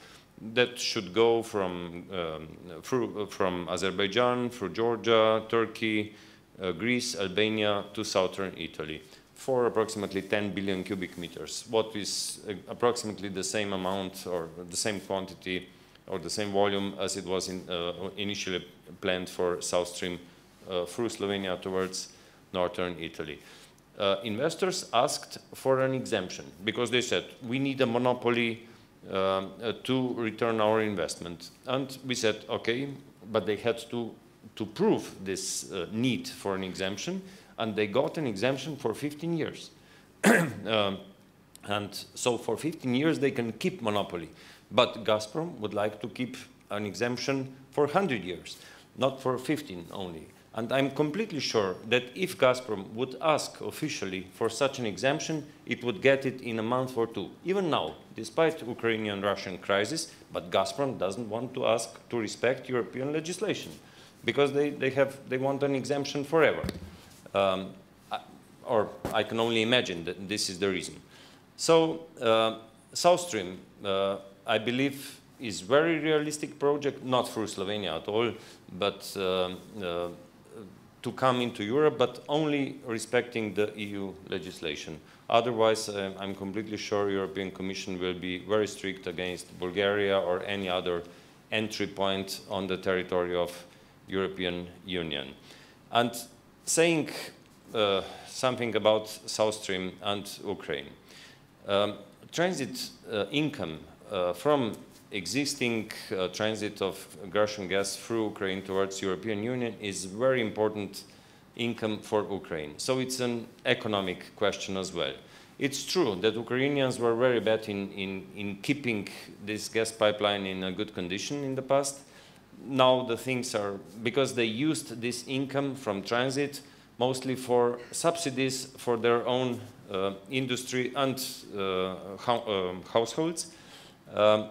that should go from, um, through, from Azerbaijan, through Georgia, Turkey, uh, Greece, Albania to southern Italy for approximately 10 billion cubic meters, what is uh, approximately the same amount or the same quantity or the same volume as it was in, uh, initially planned for South Stream uh, through Slovenia towards northern Italy. Uh, investors asked for an exemption because they said, we need a monopoly um, uh, to return our investment. And we said, okay, but they had to, to prove this uh, need for an exemption, and they got an exemption for 15 years. *clears throat* um, and so for 15 years, they can keep monopoly. But Gazprom would like to keep an exemption for 100 years, not for 15 only. And I'm completely sure that if Gazprom would ask officially for such an exemption, it would get it in a month or two. Even now, despite Ukrainian-Russian crisis, but Gazprom doesn't want to ask to respect European legislation because they, they, have, they want an exemption forever. Um, or I can only imagine that this is the reason. So uh, South Stream, uh, I believe, is very realistic project, not for Slovenia at all, but uh, uh to come into Europe, but only respecting the EU legislation. Otherwise, uh, I'm completely sure European Commission will be very strict against Bulgaria or any other entry point on the territory of European Union. And saying uh, something about South Stream and Ukraine. Um, transit uh, income from existing uh, transit of Russian gas through Ukraine towards European Union is very important income for Ukraine. So it's an economic question as well. It's true that Ukrainians were very bad in, in, in keeping this gas pipeline in a good condition in the past. Now the things are, because they used this income from transit mostly for subsidies for their own uh, industry and uh, um, households. Um,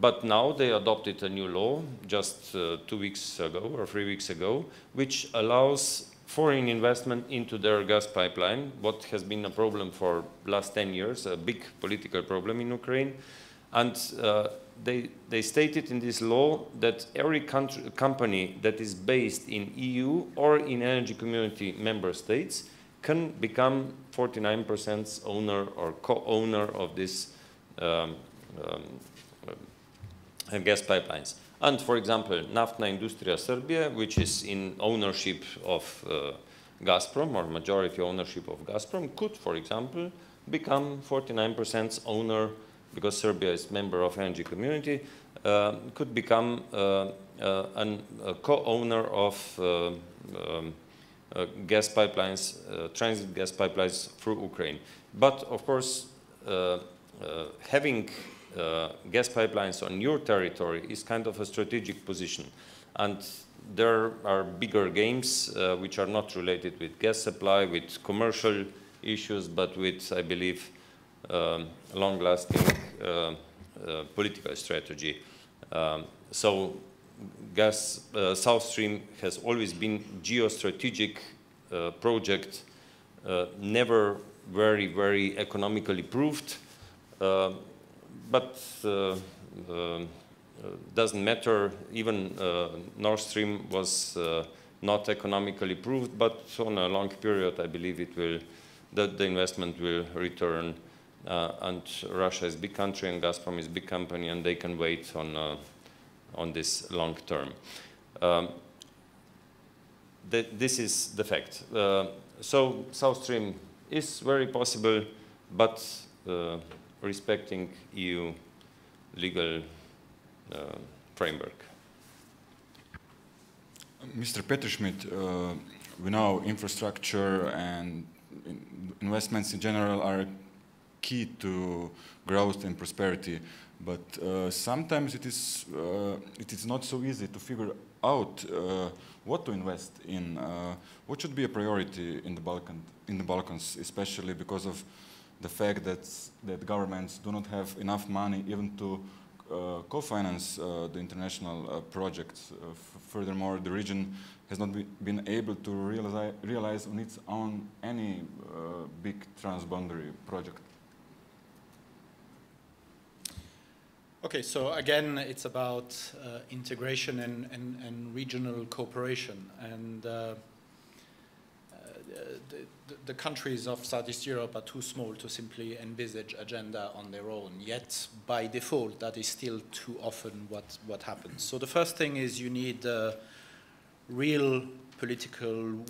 but now they adopted a new law just uh, two weeks ago or three weeks ago, which allows foreign investment into their gas pipeline, what has been a problem for last 10 years, a big political problem in Ukraine. And uh, they, they stated in this law that every country, company that is based in EU or in energy community member states can become 49% owner or co-owner of this um, um, uh, gas pipelines. And for example, Naftna Industrija Serbia, which is in ownership of uh, Gazprom or majority ownership of Gazprom, could, for example, become 49% owner because Serbia is member of energy community, uh, could become uh, uh an, a co-owner of uh, um, uh, gas pipelines, transit gas pipelines through Ukraine. But of course, having gas pipelines on your territory is kind of a strategic position. And there are bigger games uh, which are not related with gas supply, with commercial issues, but with, I believe, um, long-lasting uh, uh, political strategy. Um, so gas uh, South Stream has always been geostrategic project, never very, very economically proved, but doesn't matter. Even uh, Nord Stream was uh, not economically proved, but on a long period, I believe it will, that the investment will return uh, and Russia is a big country and Gazprom is a big company and they can wait on, uh, on this long term. Um, th this is the fact. Uh, so South Stream is very possible, but uh, respecting EU legal uh, framework. Mr. Peterschmitt, uh, we know infrastructure and investments in general are key to growth and prosperity. But uh, sometimes it is, uh, it is not so easy to figure out uh, what to invest in. Uh, what should be a priority in the, Balkan, in the Balkans, especially because of the fact that, that governments do not have enough money even to uh, co-finance uh, the international projects. furthermore, the region has not be, been able to realize, realize on its own any big transboundary project. Okay, so again, it's about uh, integration and, and, and, regional cooperation. And uh, uh, the, the, countries of Southeast Europe are too small to simply envisage agenda on their own. Yet, by default, that is still too often what, what happens. So the first thing is you need uh, real political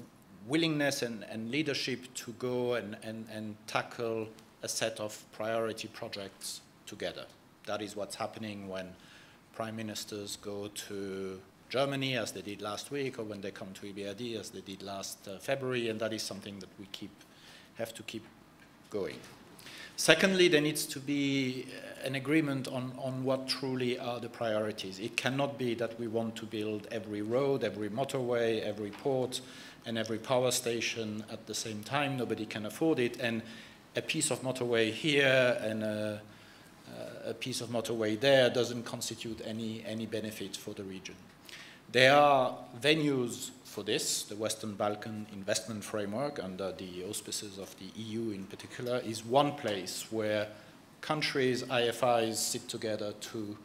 willingness and, and leadership to go and, and, and tackle a set of priority projects together. That is what's happening when prime ministers go to Germany, as they did last week, or when they come to EBRD, as they did last uh, February, and that is something that we keep, have to keep going. Secondly, there needs to be an agreement on, on what truly are the priorities. It cannot be that we want to build every road, every motorway, every port, and every power station at the same time. Nobody can afford it. And a piece of motorway here and a, a piece of motorway there doesn't constitute any, any benefit for the region. There are venues for this. The Western Balkan Investment Framework, under the auspices of the EU in particular, is one place where countries, IFIs sit together to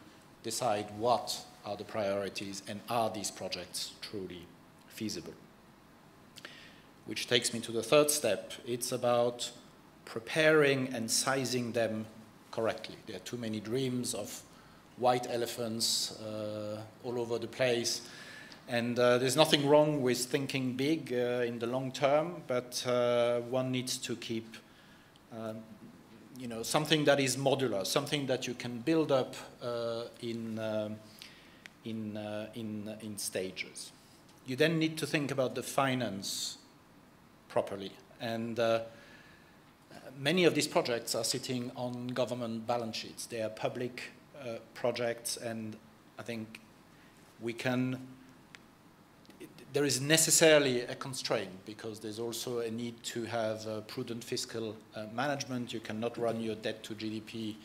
decide what are the priorities and are these projects truly feasible. Which takes me to the third step. It's about preparing and sizing them correctly. There are too many dreams of white elephants uh, all over the place. And uh, there's nothing wrong with thinking big uh, in the long term, but uh, one needs to keep um, you know, something that is modular, something that you can build up uh, in, um, in, uh, in, in stages. You then need to think about the finance properly. And uh, many of these projects are sitting on government balance sheets. They are public uh, projects, and I think we can there is necessarily a constraint because there's also a need to have prudent fiscal uh, management. You cannot run your debt to GDP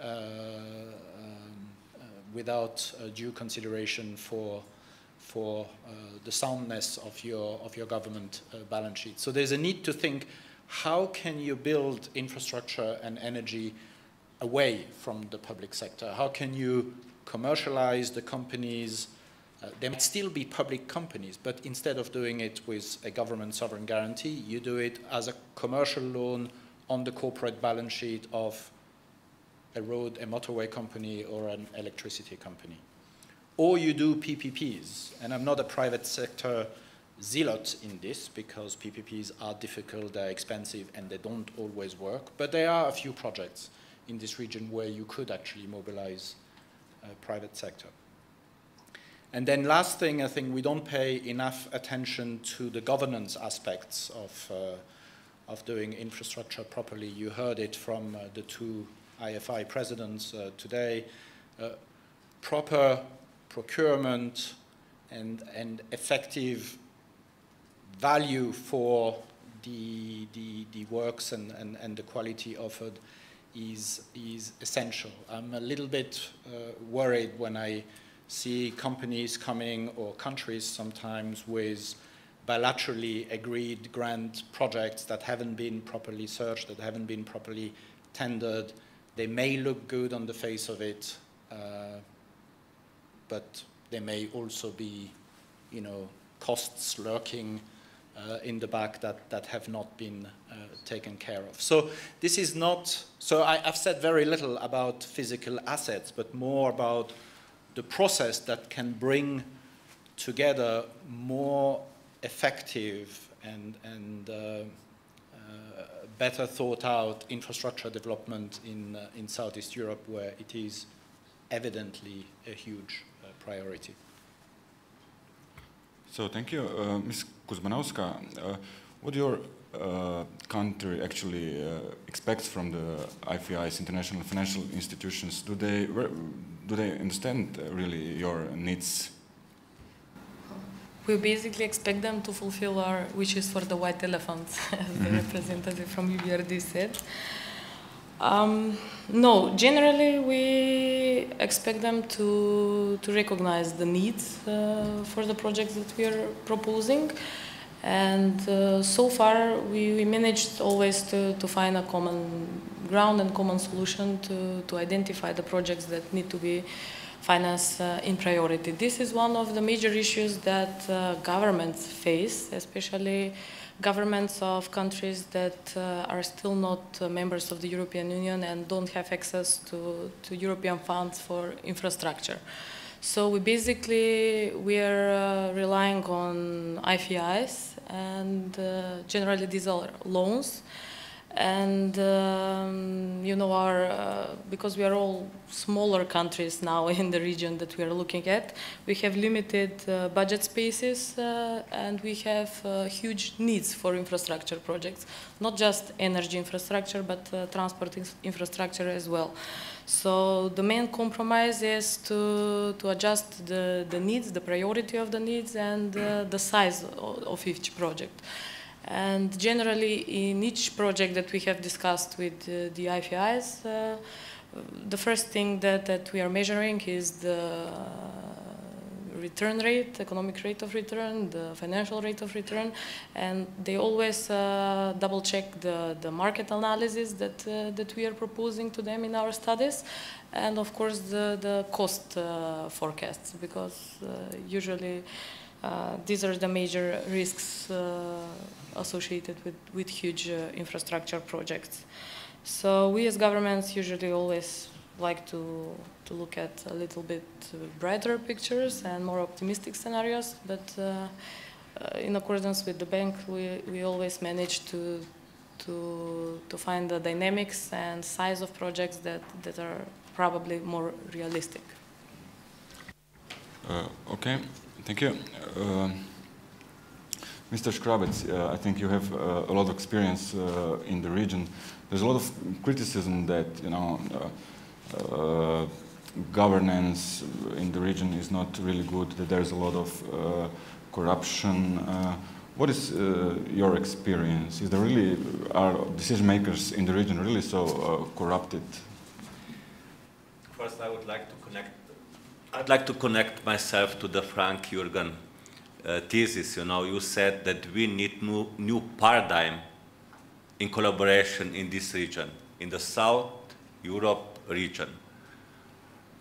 uh, um, uh, without due consideration for for uh, the soundness of your of your government uh, balance sheet. So there's a need to think how can you build infrastructure and energy away from the public sector? How can you commercialize the companies uh, they might still be public companies, but instead of doing it with a government sovereign guarantee, you do it as a commercial loan on the corporate balance sheet of a road, a motorway company, or an electricity company. Or you do PPPs, and I'm not a private sector zealot in this because PPPs are difficult, they're expensive, and they don't always work, but there are a few projects in this region where you could actually mobilize a private sector. And then last thing, I think we don't pay enough attention to the governance aspects of, uh, of doing infrastructure properly. You heard it from uh, the two IFI presidents uh, today. Uh, proper procurement and, and effective value for the, the, the works and, and, and the quality offered is, is essential. I'm a little bit uh, worried when I see companies coming or countries sometimes with bilaterally agreed grant projects that haven't been properly searched, that haven't been properly tendered. They may look good on the face of it, uh, but there may also be, you know, costs lurking uh, in the back that, that have not been uh, taken care of. So this is not, so I, have said very little about physical assets, but more about the process that can bring together more effective and, and uh, uh, better thought out infrastructure development in, uh, in Southeast Europe where it is evidently a huge uh, priority. So thank you. Uh, Ms. Kuzmanovska, uh, what your country actually expects from the IFIs, international financial institutions? Do they do they understand uh, really your needs? We basically expect them to fulfill our wishes for the white elephants, *laughs* as the mm-hmm. representative from EBRD said. Um, no, generally we expect them to, to recognize the needs uh, for the projects that we are proposing. And uh, so far we, we managed always to, to find a common ground and common solution to, to identify the projects that need to be financed uh, in priority. This is one of the major issues that uh, governments face, especially governments of countries that uh, are still not uh, members of the European Union and don't have access to, to European funds for infrastructure. So we basically we are uh, relying on IFIs and generally these are loans and um, you know our uh, because we are all smaller countries now *laughs* in the region that we are looking at we have limited uh, budget spaces uh, and we have uh, huge needs for infrastructure projects. Not just energy infrastructure but uh, transport infrastructure as well. So the main compromise is to, to adjust the, the needs the priority of the needs and uh, the size of, of each project and generally, in each project that we have discussed with uh, the IFIs, uh, the first thing that, that we are measuring is the return rate, economic rate of return, the financial rate of return, and they always uh, double check the, the market analysis that, uh, that we are proposing to them in our studies, and of course the, the cost uh, forecasts, because uh, usually these are the major risks uh, associated with, with huge uh, infrastructure projects. So we as governments usually always like to, to look at a little bit brighter pictures and more optimistic scenarios, but uh, uh, in accordance with the bank, we, we always manage to, to, to find the dynamics and size of projects that, that are probably more realistic. Uh, okay, thank you. Mr. Škrabec, uh, I think you have uh, a lot of experience uh, in the region. There's a lot of criticism that you know uh, uh, governance in the region is not really good. That there's a lot of uh, corruption. what is your experience? Is there really are decision makers in the region really so corrupted? First, I would like to connect. I'd like to connect myself to the Frank Jürgen uh, thesis, you know, you said that we need new, new paradigm in collaboration in this region, in the South Europe region.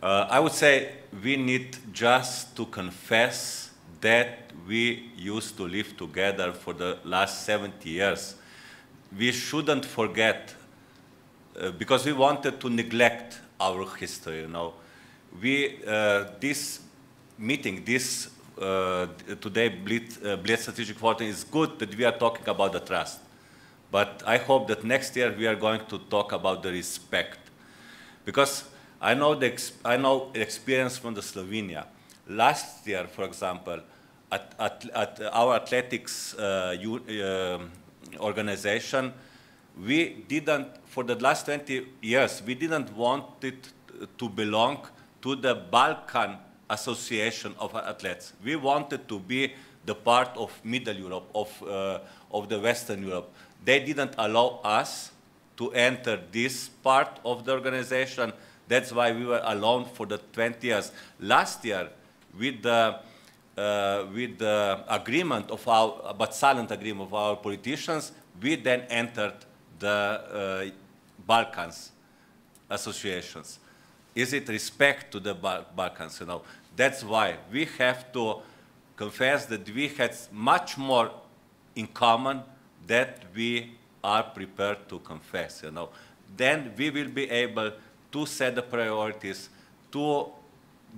Uh, I would say we need just to confess that we used to live together for the last 70 years. We shouldn't forget, uh, because we wanted to neglect our history, you know. We, uh, this meeting, this uh, today Blitz, uh, Blitz Strategic Forum is good that we are talking about the trust. But I hope that next year we are going to talk about the respect. Because I know the I know experience from the Slovenia. Last year, for example, at, at, at our athletics uh, uh, organization, we didn't, for the last 20 years, we didn't want it to belong to the Balkan association of athletes. We wanted to be the part of Middle Europe, of, uh, of the Western Europe. They didn't allow us to enter this part of the organization. That's why we were alone for the 20 years. Last year, with the, uh, with the agreement of our, but silent agreement of our politicians, we then entered the uh, Balkans associations. Is it respect to the Balkans? You know, that's why we have to confess that we had much more in common that we are prepared to confess. You know, then we will be able to set the priorities, to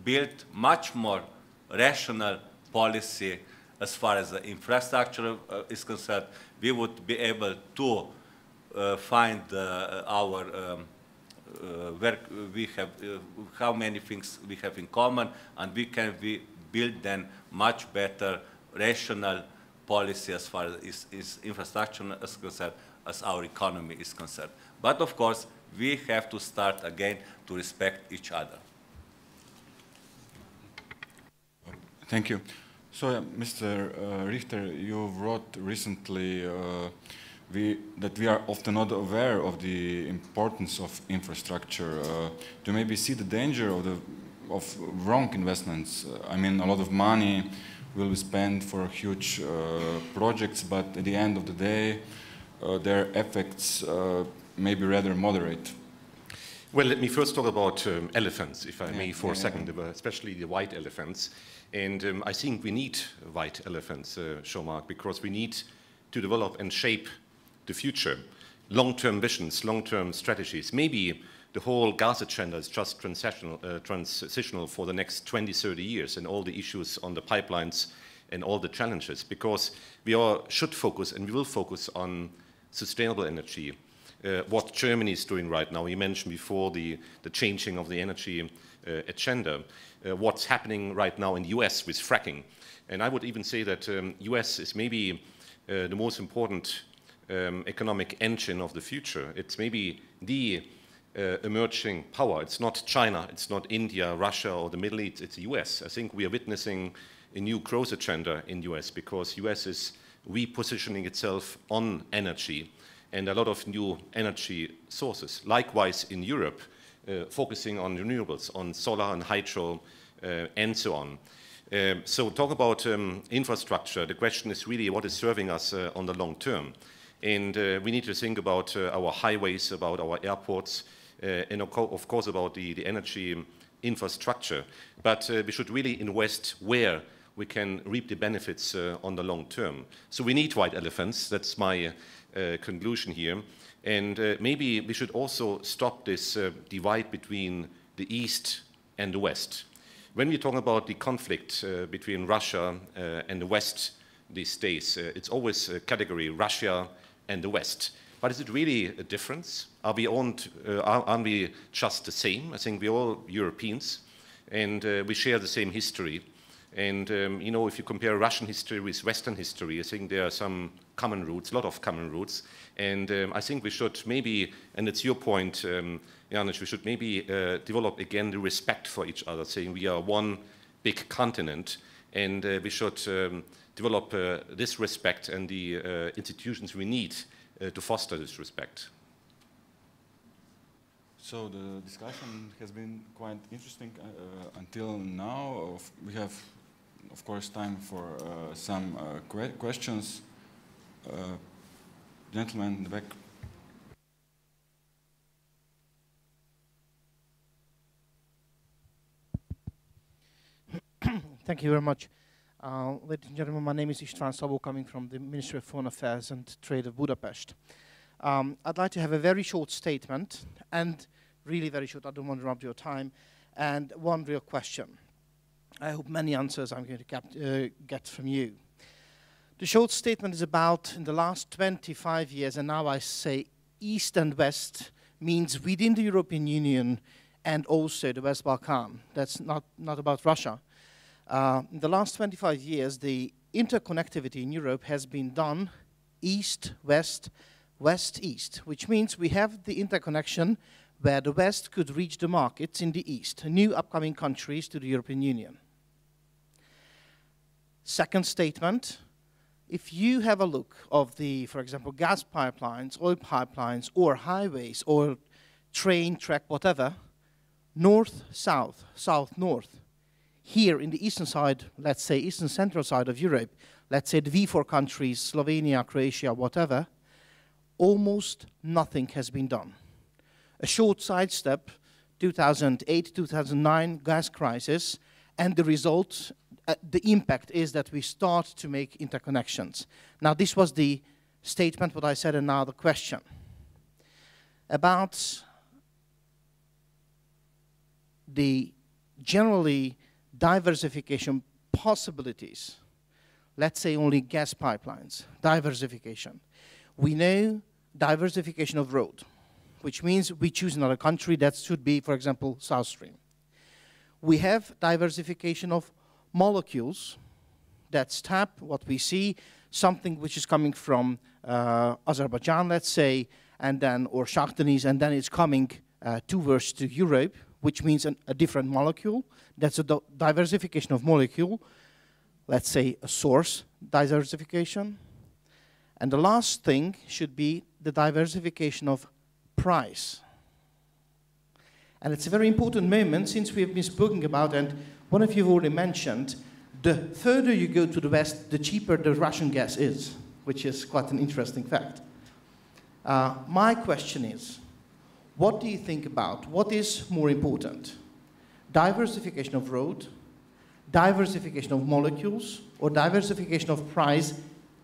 build much more rational policy as far as the infrastructure uh, is concerned. We would be able to uh, find uh, our um, where we have, uh, how many things we have in common, and we can we build then much better rational policy as far as is, infrastructure is concerned, as our economy is concerned. But of course, we have to start again to respect each other. Thank you. So, uh, Mr. Uh, Richter, you wrote recently uh, we, that we are often not aware of the importance of infrastructure. Uh, you maybe see the danger of, the, of wrong investments? Uh, I mean, a lot of money will be spent for huge uh, projects, but at the end of the day, uh, their effects uh, may be rather moderate. Well, let me first talk about um, elephants, if I yeah, may, for yeah, a second, yeah. especially the white elephants. And um, I think we need white elephants, uh, because we need to develop and shape the future, long-term visions, long-term strategies. Maybe the whole gas agenda is just transitional, uh, transitional for the next 20, 30 years and all the issues on the pipelines and all the challenges because we all should focus and we will focus on sustainable energy, uh, what Germany is doing right now. You mentioned before the, the changing of the energy uh, agenda, uh, what's happening right now in the US with fracking. And I would even say that um, US is maybe uh, the most important um, economic engine of the future. It's maybe the uh, emerging power. It's not China, it's not India, Russia, or the Middle East, it's the US. I think we are witnessing a new growth agenda in US because US is repositioning itself on energy and a lot of new energy sources. Likewise in Europe, uh, focusing on renewables, on solar and hydro, uh, and so on. Um, so talk about um, infrastructure. The question is really what is serving us uh, on the long term. And uh, we need to think about uh, our highways, about our airports, uh, and of, co of, course about the, the energy infrastructure. But we should really invest where we can reap the benefits on the long term. So we need white elephants. That's my conclusion here. And uh, maybe we should also stop this uh, divide between the East and the West. When we talk about the conflict uh, between Russia uh, and the West these days, uh, it's always a category Russia and the West. But is it really a difference? Are we, owned, uh, are, aren't we just the same? I think we're all Europeans and we share the same history. And um, you know, if you compare Russian history with Western history, I think there are some common roots, a lot of common roots. And um, I think we should maybe, and it's your point, um, Janez, we should maybe uh, develop again the respect for each other, saying we are one big continent, and uh, we should um, develop uh, this respect and the uh, institutions we need to foster this respect. So the discussion has been quite interesting until now. We have, of course, time for some que questions. gentlemen in the back. Thank you very much. Uh, ladies and gentlemen, my name is István Szabó, coming from the Ministry of Foreign Affairs and Trade of Budapest. Um, I'd like to have a very short statement, and really very short, I don't want to interrupt your time, and one real question. I hope many answers I'm going to get, uh, get from you. The short statement is about in the last 25 years, and now I say East and West means within the European Union and also the West Balkan. That's not, not about Russia. Uh, in the last 25 years, the interconnectivity in Europe has been done east, west, west, east, which means we have the interconnection where the west could reach the markets in the east, new upcoming countries to the European Union. Second statement, if you have a look of the, for example, gas pipelines, oil pipelines, or highways, or train track, whatever, north, south, south, north, here in the eastern side, let's say eastern central side of Europe, let's say the V4 countries, Slovenia, Croatia, whatever, almost nothing has been done. A short sidestep, 2008, 2009 gas crisis, and the result uh, the impact is that we start to make interconnections. Now, this was the statement, what I said, and now the question. About the generally diversification possibilities, let's say only gas pipelines, diversification. We know diversification of road, which means we choose another country that should be, for example, South Stream. We have diversification of molecules that tap what we see, something which is coming from uh, Azerbaijan, let's say, and then, or Shah and then it's coming uh, towards to Europe, which means an, a different molecule. That's a diversification of molecule, let's say a source diversification. And the last thing should be the diversification of price. And it's a very important moment since we have been speaking about, and one of you already mentioned, the further you go to the west, the cheaper the Russian gas is, which is quite an interesting fact. Uh, my question is, what do you think about what is more important? Diversification of road, diversification of molecules, or diversification of price,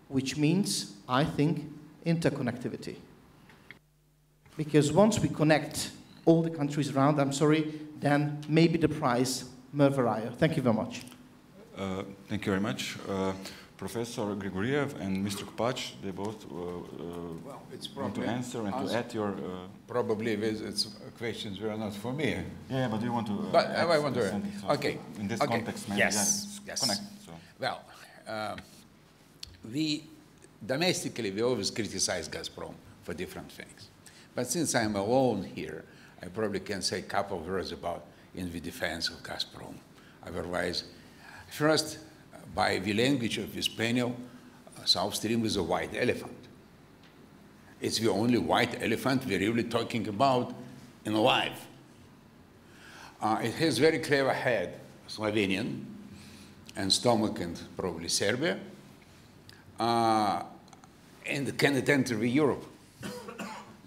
which means, I think, interconnectivity. Because once we connect all the countries around, I'm sorry, then maybe the price may vary. Thank you very much. Uh, thank you very much. Uh, Professor Grigoryev and Mr. Kopač, they both uh, uh, Well, it's want to answer and to add your. Uh, Probably it's, it's questions were not for me. yeah, but you want to. Uh, But add I want to- okay, In this okay. context, maybe Yes, yeah, yes. connect. So. Well, uh, we domestically we always criticize Gazprom for different things. But since I'm alone here, I probably can say a couple of words about in the defense of Gazprom. Otherwise, first, by the language of this panel, uh, South Stream is a white elephant. It's the only white elephant we're really talking about in life. Uh, it has very clever head, Slovenian, and stomach and probably Serbia, uh, and cannot enter Europe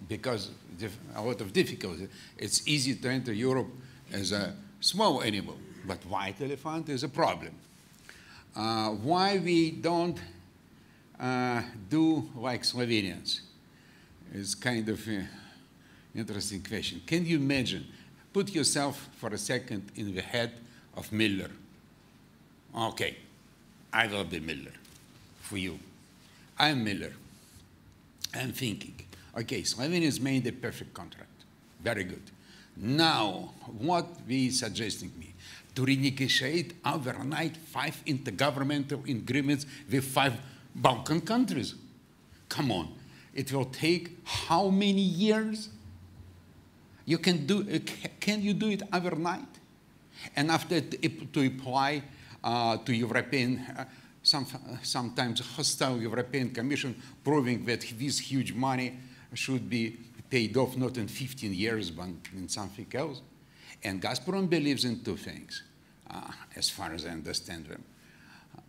because a lot of difficulty. It's easy to enter Europe as a small animal, but white elephant is a problem. Uh, why we don't uh, do like Slovenians? It's kind of an interesting question. Can you imagine? Put yourself for a second in the head of Miller. Okay, I will be Miller for you. I'm Miller. I'm thinking, okay, Slovenians made a perfect contract. Very good. Now, what we suggesting me? To renegotiate overnight five intergovernmental agreements with five Balkan countries. Come on. It will take how many years? You can do, uh, can you do it overnight? And after to apply uh, to European, uh, some, sometimes hostile European Commission proving that this huge money should be paid off not in 15 years but in something else. And Gazprom believes in two things, uh, as far as I understand them.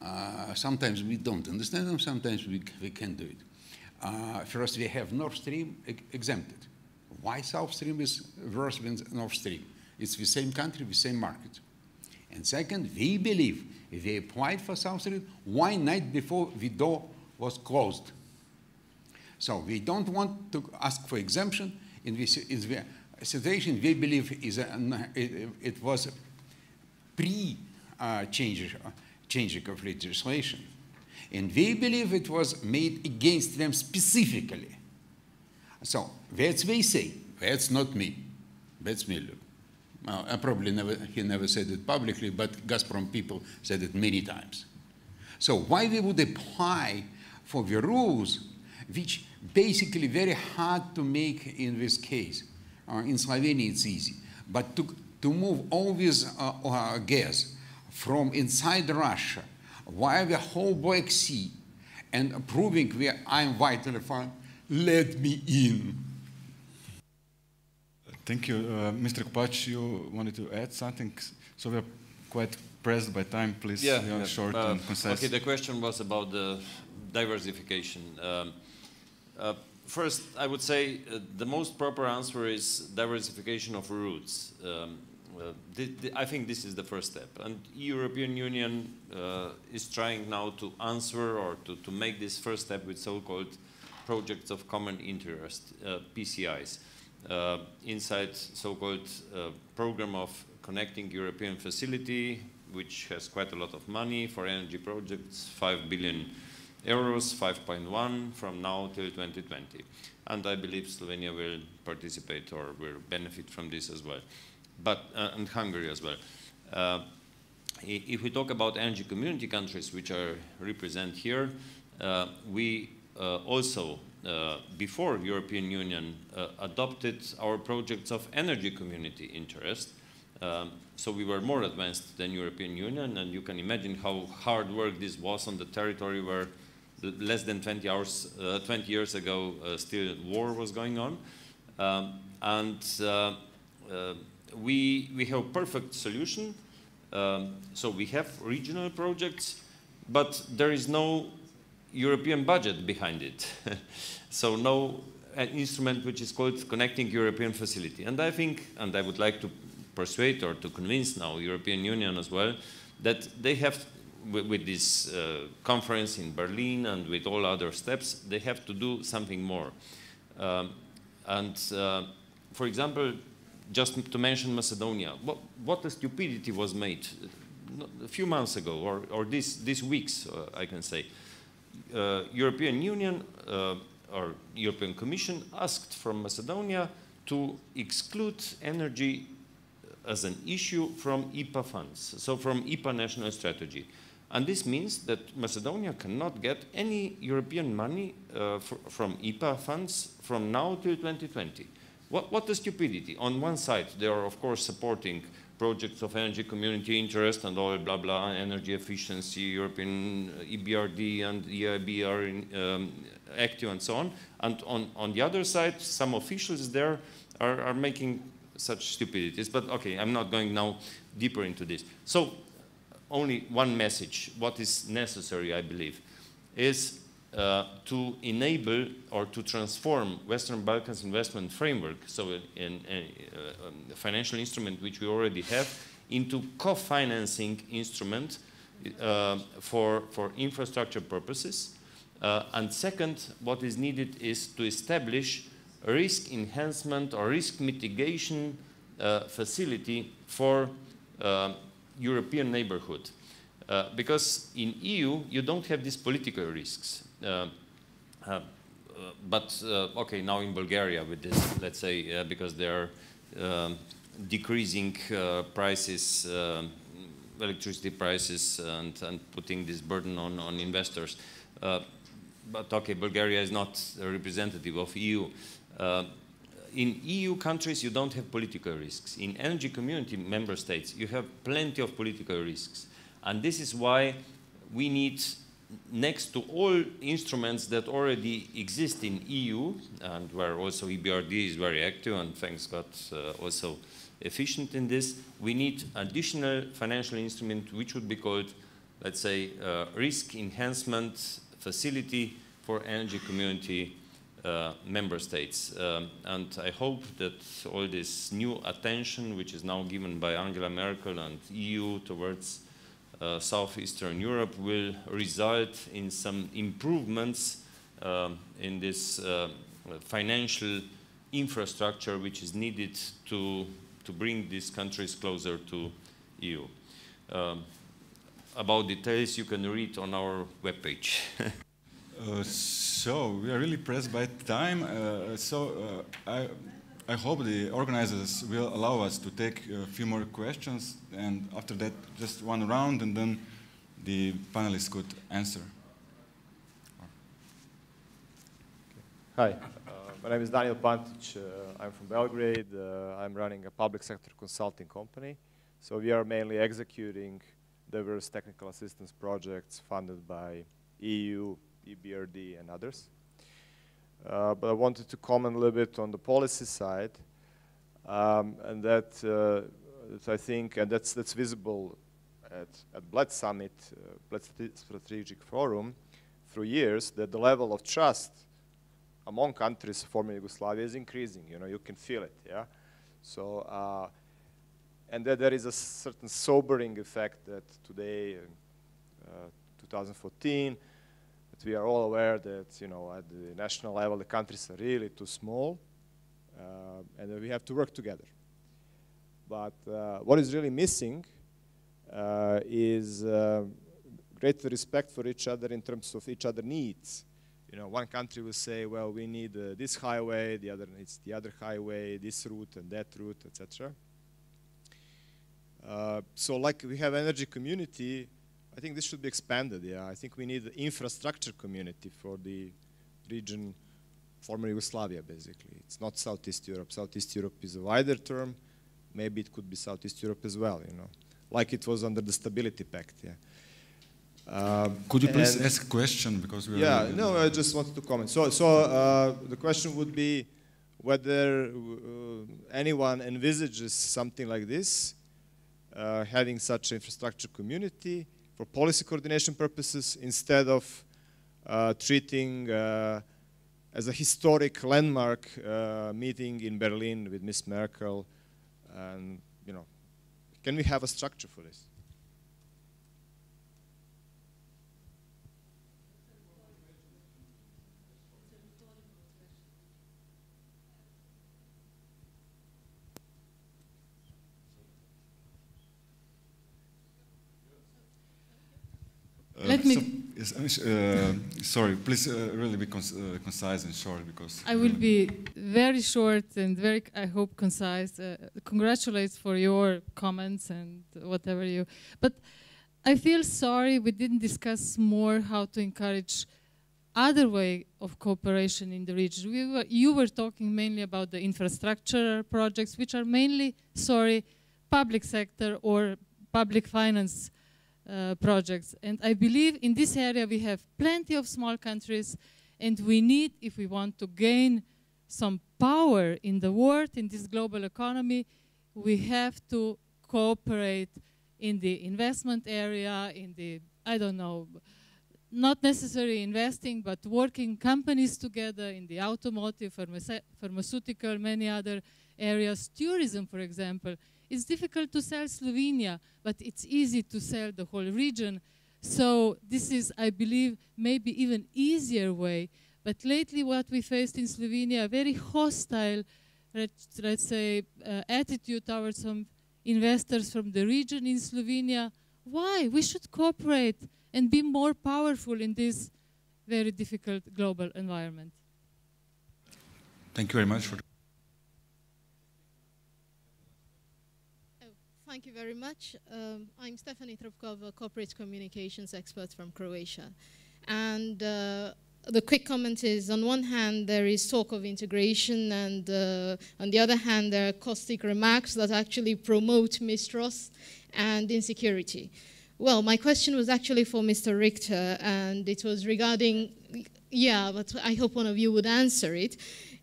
Uh, sometimes we don't understand them, sometimes we, we can do it. Uh, first, we have Nord Stream ex- exempted. Why South Stream is worse than Nord Stream? It's the same country, the same market. And second, we believe they applied for South Stream, why night before the door was closed? So we don't want to ask for exemption in this in the situation we believe is a, it, it was pre uh, change, uh, changing of legislation. And we believe it was made against them specifically. So that's they say. That's not me. That's Miller. Well, I probably never, he never said it publicly, but Gazprom people said it many times. So why we would apply for the rules, which basically very hard to make in this case. Uh, in Slovenia it's easy, but to, to move all this uh, uh, gas from inside Russia via the whole Black Sea and proving where I'm vital elephant, let me in. Thank you. Uh, Mr. Kopač, you wanted to add something? So we are quite pressed by time. Please, Yeah, yeah. short Uh, and concise. Okay, the question was about the diversification. Um, uh, first, I would say uh, the most proper answer is diversification of routes. Um, uh, I think this is the first step. And European Union uh, is trying now to answer or to, to make this first step with so-called projects of common interest, uh, PCIs, uh, inside so-called uh, program of connecting European facility, which has quite a lot of money for energy projects, 5 billion euros, 5.1 from now till 2020. And I believe Slovenia will participate or will benefit from this as well, but uh, and Hungary as well. Uh, if we talk about energy community countries, which are represented here, uh, we uh, also, uh, before European Union, uh, adopted our projects of energy community interest. Um, so we were more advanced than European Union, and you can imagine how hard work this was on the territory where less than 20 hours, uh, 20 years ago, uh, still war was going on. Um, and uh, we, we have perfect solution. Um, so we have regional projects, but there is no European budget behind it. *laughs* so no instrument which is called Connecting European Facility. And I think, and I would like to persuade or to convince now European Union as well, that they have, with, this uh, conference in Berlin and with all other steps, they have to do something more. Um, and uh, for example, just to mention Macedonia, what, what a stupidity was made. a few months ago, or, or this, these weeks, uh, I can say, uh, European Union uh, or European Commission asked from Macedonia to exclude energy as an issue from IPA funds, so from IPA national strategy. And this means that Macedonia cannot get any European money uh, from IPA funds from now till 2020. What, what a stupidity. On one side, they are, of course, supporting projects of energy community interest and all blah blah, energy efficiency, European EBRD and EIB are in, um, active and so on. And on, on the other side, some officials there are, are making such stupidities. But okay, I'm not going now deeper into this. So only one message, what is necessary, I believe, is uh, to enable or to transform Western Balkans investment framework, so a uh, financial instrument which we already have, into co-financing instrument uh, for, for infrastructure purposes. Uh, and second, what is needed is to establish risk enhancement or risk mitigation uh, facility for uh, European neighborhood. Uh, because in EU, you don't have these political risks. Uh, uh, but, uh, okay, now in Bulgaria with this, let's say, because they're um, decreasing prices, electricity prices, and, and putting this burden on, on investors. but, okay, Bulgaria is not a representative of EU. In EU countries, you don't have political risks. In energy community member states, you have plenty of political risks. And this is why we need, next to all instruments that already exist in EU, and where also EBRD is very active and thanks God uh, also efficient in this, we need additional financial instrument which would be called, let's say, uh, risk enhancement facility for energy community uh, member states. Um, and I hope that all this new attention, which is now given by Angela Merkel and EU towards uh, southeastern Europe, will result in some improvements uh, in this uh, financial infrastructure which is needed to, to bring these countries closer to EU. Um, about details you can read on our webpage. *laughs* Uh, so we are really pressed by time. Uh, so uh, I, I hope the organizers will allow us to take a few more questions, and after that, just one round, and then the panelists could answer. Hi, uh, my name is Daniel Pantic. Uh, I'm from Belgrade. I'm running a public sector consulting company. So we are mainly executing diverse technical assistance projects funded by EU, EBRD, and others. Uh, but I wanted to comment a little bit on the policy side, um, and that, uh, that, I think, and that's that's visible at at Bled Summit, uh, Bled Strategic Forum, through years, that the level of trust among countries former Yugoslavia is increasing. You know, you can feel it. Yeah, so. Uh, and that there is a certain sobering effect that today, uh, 2014, that we are all aware that, you know, at the national level, the countries are really too small, uh, and we have to work together. But uh, what is really missing uh, is uh, greater respect for each other in terms of each other needs. You know, one country will say, well, we need uh, this highway, the other needs the other highway, this route and that route, etc. Uh, so like we have energy community, I think this should be expanded. Yeah, I think we need the infrastructure community for the region, former Yugoslavia, basically. It's not Southeast Europe. Southeast Europe is a wider term. Maybe it could be Southeast Europe as well. You know, like it was under the Stability Pact. Yeah. Um, Could you please ask a question because we yeah no I just wanted to comment so so uh, the question would be whether uh, anyone envisages something like this uh, having such an infrastructure community for policy coordination purposes instead of uh, treating uh, as a historic landmark uh, meeting in Berlin with Miss Merkel. And, you know, can we have a structure for this? Let me. So, uh, sorry, please uh, really be uh, concise and short because. I will be very short and very, I hope, concise. Uh, congratulate for your comments and whatever you. But I feel sorry we didn't discuss more how to encourage other way of cooperation in the region. We were, you were talking mainly about the infrastructure projects, which are mainly, sorry, public sector or public finance uh, projects. And I believe in this area we have plenty of small countries and we need, if we want to gain some power in the world, in this global economy, we have to cooperate in the investment area, in the, I don't know, not necessarily investing, but working companies together in the automotive, pharmaceutical, many other areas. Tourism, for example, it's difficult to sell Slovenia, but it's easy to sell the whole region. So this is, I believe, maybe even easier way. But lately what we faced in Slovenia, a very hostile, let's, say, uh, attitude towards some investors from the region in Slovenia. Why? We should cooperate and be more powerful in this very difficult global environment. Thank you very much for Thank you very much. Um, I'm Stephanie Tropkova, corporate communications expert from Croatia. And uh, the quick comment is, on one hand, there is talk of integration, and uh, on the other hand, there are caustic remarks that actually promote mistrust and insecurity. Well, my question was actually for Mr. Richter, and it was regarding, yeah, but I hope one of you would answer it,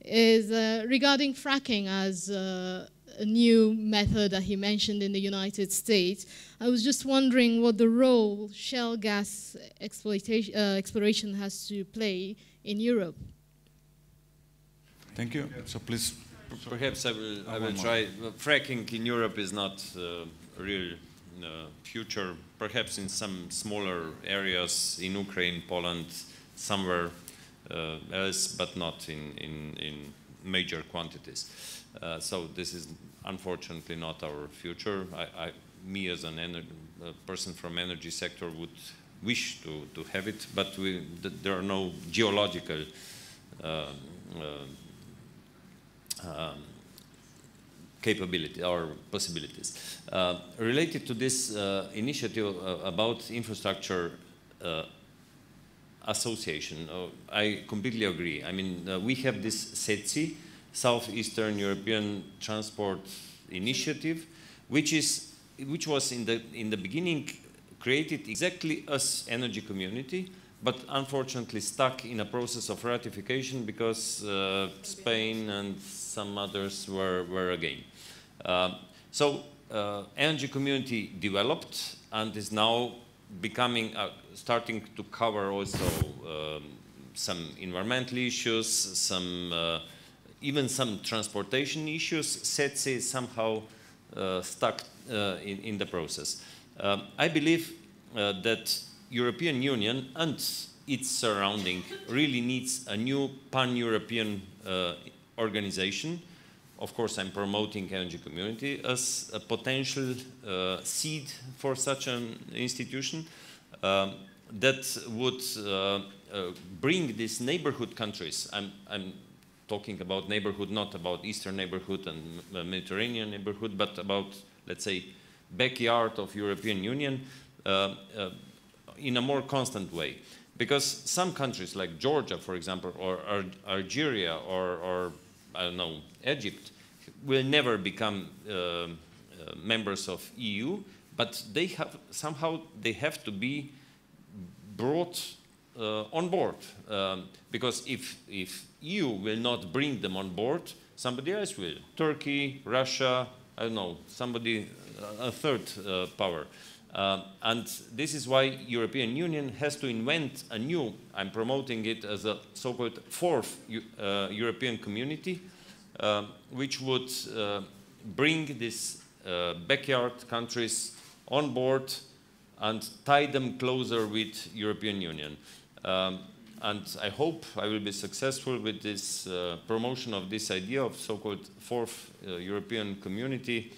is uh, regarding fracking as uh, a new method that he mentioned in the United States. I was just wondering what the role shale gas exploitation, uh, exploration has to play in Europe. Thank you. So please. Perhaps I will, I will try. Fracking in Europe is not uh, a real uh, future. Perhaps in some smaller areas in Ukraine, Poland, somewhere uh, else, but not in, in, in major quantities. Uh, so this is unfortunately not our future. I, I, me as an a person from energy sector would wish to, to have it, but we, th there are no geological uh, uh, um, capability or possibilities. Uh, related to this uh, initiative about infrastructure association, I completely agree. I mean, we have this SETSI, Southeastern European Transport Initiative, which is which was in the in the beginning created exactly as energy community, but unfortunately stuck in a process of ratification because uh, Spain and some others were were again. Uh, so uh, energy community developed and is now becoming starting to cover also um, some environmental issues, some uh, even some transportation issues, SETSI somehow uh, stuck uh, in, in, the process. Um, I believe uh, that European Union and its surrounding really needs a new pan-European uh, organization. Of course, I'm promoting energy community as a potential uh, seed for such an institution um, that would uh, bring these neighborhood countries. I'm, I'm talking about neighborhood, not about eastern neighborhood and Mediterranean neighborhood, but about, let's say, backyard of European Union uh, uh, in a more constant way. Because some countries like Georgia, for example, or Ar Algeria, or, or, I don't know, Egypt, will never become uh, uh members of EU, but they have, somehow they have to be brought uh, on board. Um, because if, if EU will not bring them on board, somebody else will. Turkey, Russia, I don't know, somebody, a third uh, power. Uh, and this is why European Union has to invent a new, I'm promoting it as a so-called fourth uh, European community, uh, which would uh, bring these uh, backyard countries on board and tie them closer with European Union. Um, and I hope I will be successful with this uh, promotion of this idea of so-called fourth uh, European community,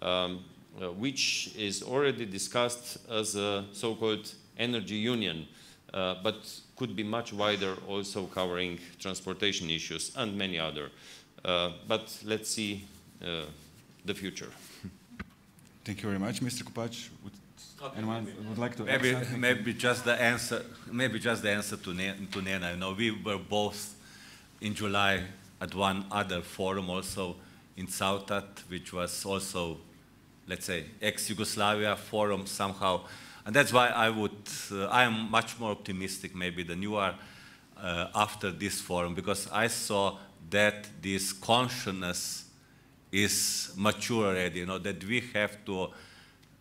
um, uh, which is already discussed as a so-called energy union, uh, but could be much wider, also covering transportation issues and many other. Uh, but let's see uh, the future. Thank you very much, Mr. Kopač. Would anyone would like to maybe maybe just the answer maybe just the answer to Ne- to Nena. You know, we were both in July at one other forum also in Cavtat, which was also let's say ex-Yugoslavia forum somehow, and that's why I would uh, I am much more optimistic maybe than you are uh, after this forum because I saw that this consciousness is mature already. You know that we have to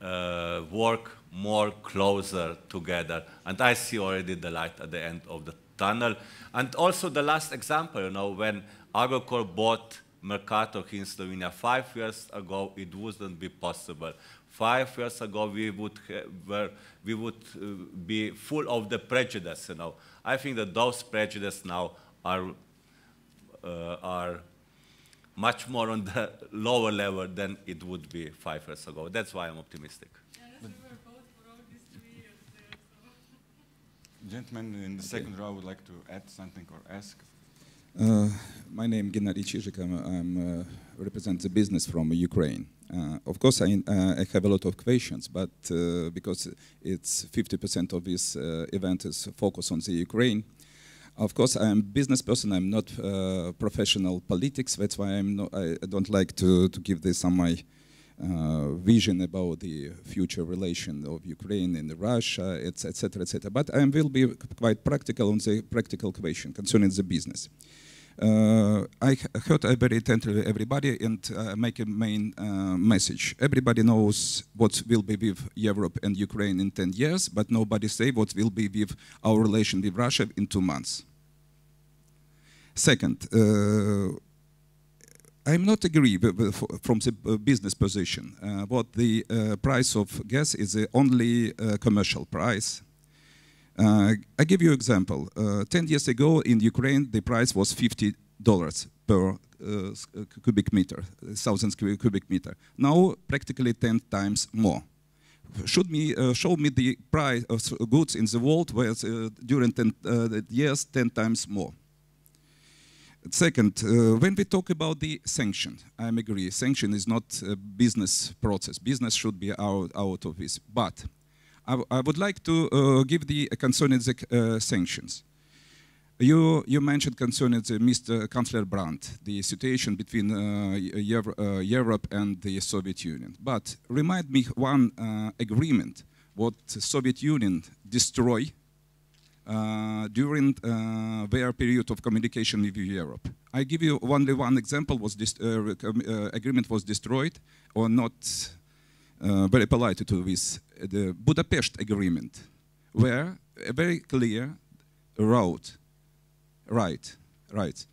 uh, work more closer together. And I see already the light at the end of the tunnel. And also the last example, you know, when Agrokor bought Mercator in Slovenia five years ago, it wouldn't be possible. Five years ago, we would, were, we would uh, be full of the prejudice, you know. I think that those prejudices now are, uh, are much more on the lower level than it would be five years ago. That's why I'm optimistic. Gentlemen in the second row would like to add something or ask. Uh, my name Gennady Chizhik. I'm, I'm uh, represent the business from Ukraine. Uh, of course, I, uh, I have a lot of questions, but uh, because it's 50% of this uh, event is focused on the Ukraine. Of course, I'm a business person. I'm not uh, professional politics. That's why I'm no, I, don't like to, to give this on my uh, vision about the future relation of Ukraine and Russia, etc., etc. But I will be quite practical on the practical question concerning the business. Uh, I heard very attentively everybody and uh, make a main uh, message. Everybody knows what will be with Europe and Ukraine in 10 years, but nobody say what will be with our relation with Russia in two months. Second, uh, I'm not agree from the uh, business position. Uh, what the uh, price of gas is the only uh, commercial price. Uh, I give you example. Ten years ago in Ukraine, the price was fifty dollars per cubic meter, thousand cubic meter. Now practically ten times more. Should me show me the price of goods in the world uh, during ten years ten times more. Second, uh, when we talk about the sanction, I agree. Sanction is not a business process. Business should be out, out of this. But I would like to uh, give the concerning the uh, sanctions. You, you mentioned concerning the Mr. Chancellor Brandt, the situation between uh, Euro, uh, Europe and the Soviet Union. But remind me one uh, agreement what Soviet Union destroy uh, during uh, their period of communication with Europe. I give you only one example: was this uh, uh, agreement was destroyed or not uh, very polite to this uh, the Budapest Agreement, where a very clear road, right, right,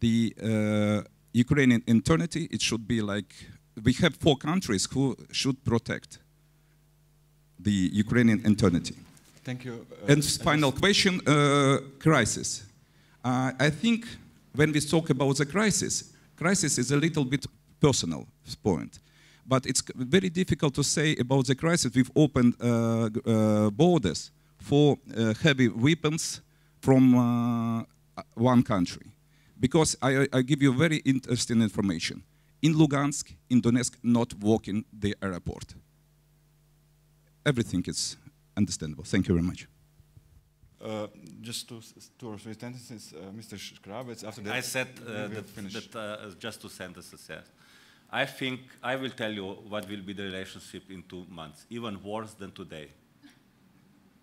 the uh, Ukrainian eternity. It should be like we have four countries who should protect the Ukrainian eternity. Thank you. Uh, And final question, uh, crisis. Uh, I think when we talk about the crisis, crisis is a little bit personal point. But it's very difficult to say about the crisis. We've opened uh, uh, borders for uh, heavy weapons from uh, one country. Because I, I- I give you very interesting information. In Lugansk, in Donetsk, not working the airport. Everything is understandable. Thank you very much. Uh, just two, two or three sentences, uh, Mr. Škrabec. After that, I said uh, that, finish. that uh, just two sentences. Yes, I think I will tell you what will be the relationship in two months, even worse than today.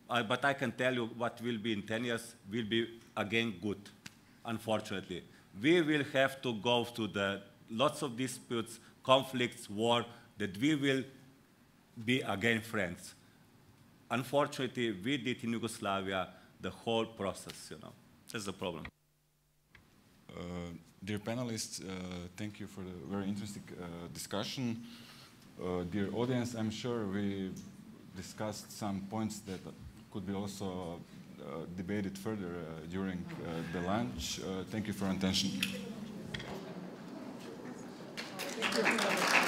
I, but I can tell you what will be in 10 years will be again good, unfortunately. We will have to go through the lots of disputes, conflicts, war, that we will be again friends. Unfortunately, we did in Yugoslavia the whole process, you know. That's the problem. Uh, dear panelists, uh, thank you for the very interesting uh, discussion. Uh, dear audience, I'm sure we discussed some points that could be also uh, debated further uh, during uh, the lunch. Uh, thank you for your attention. Thank you.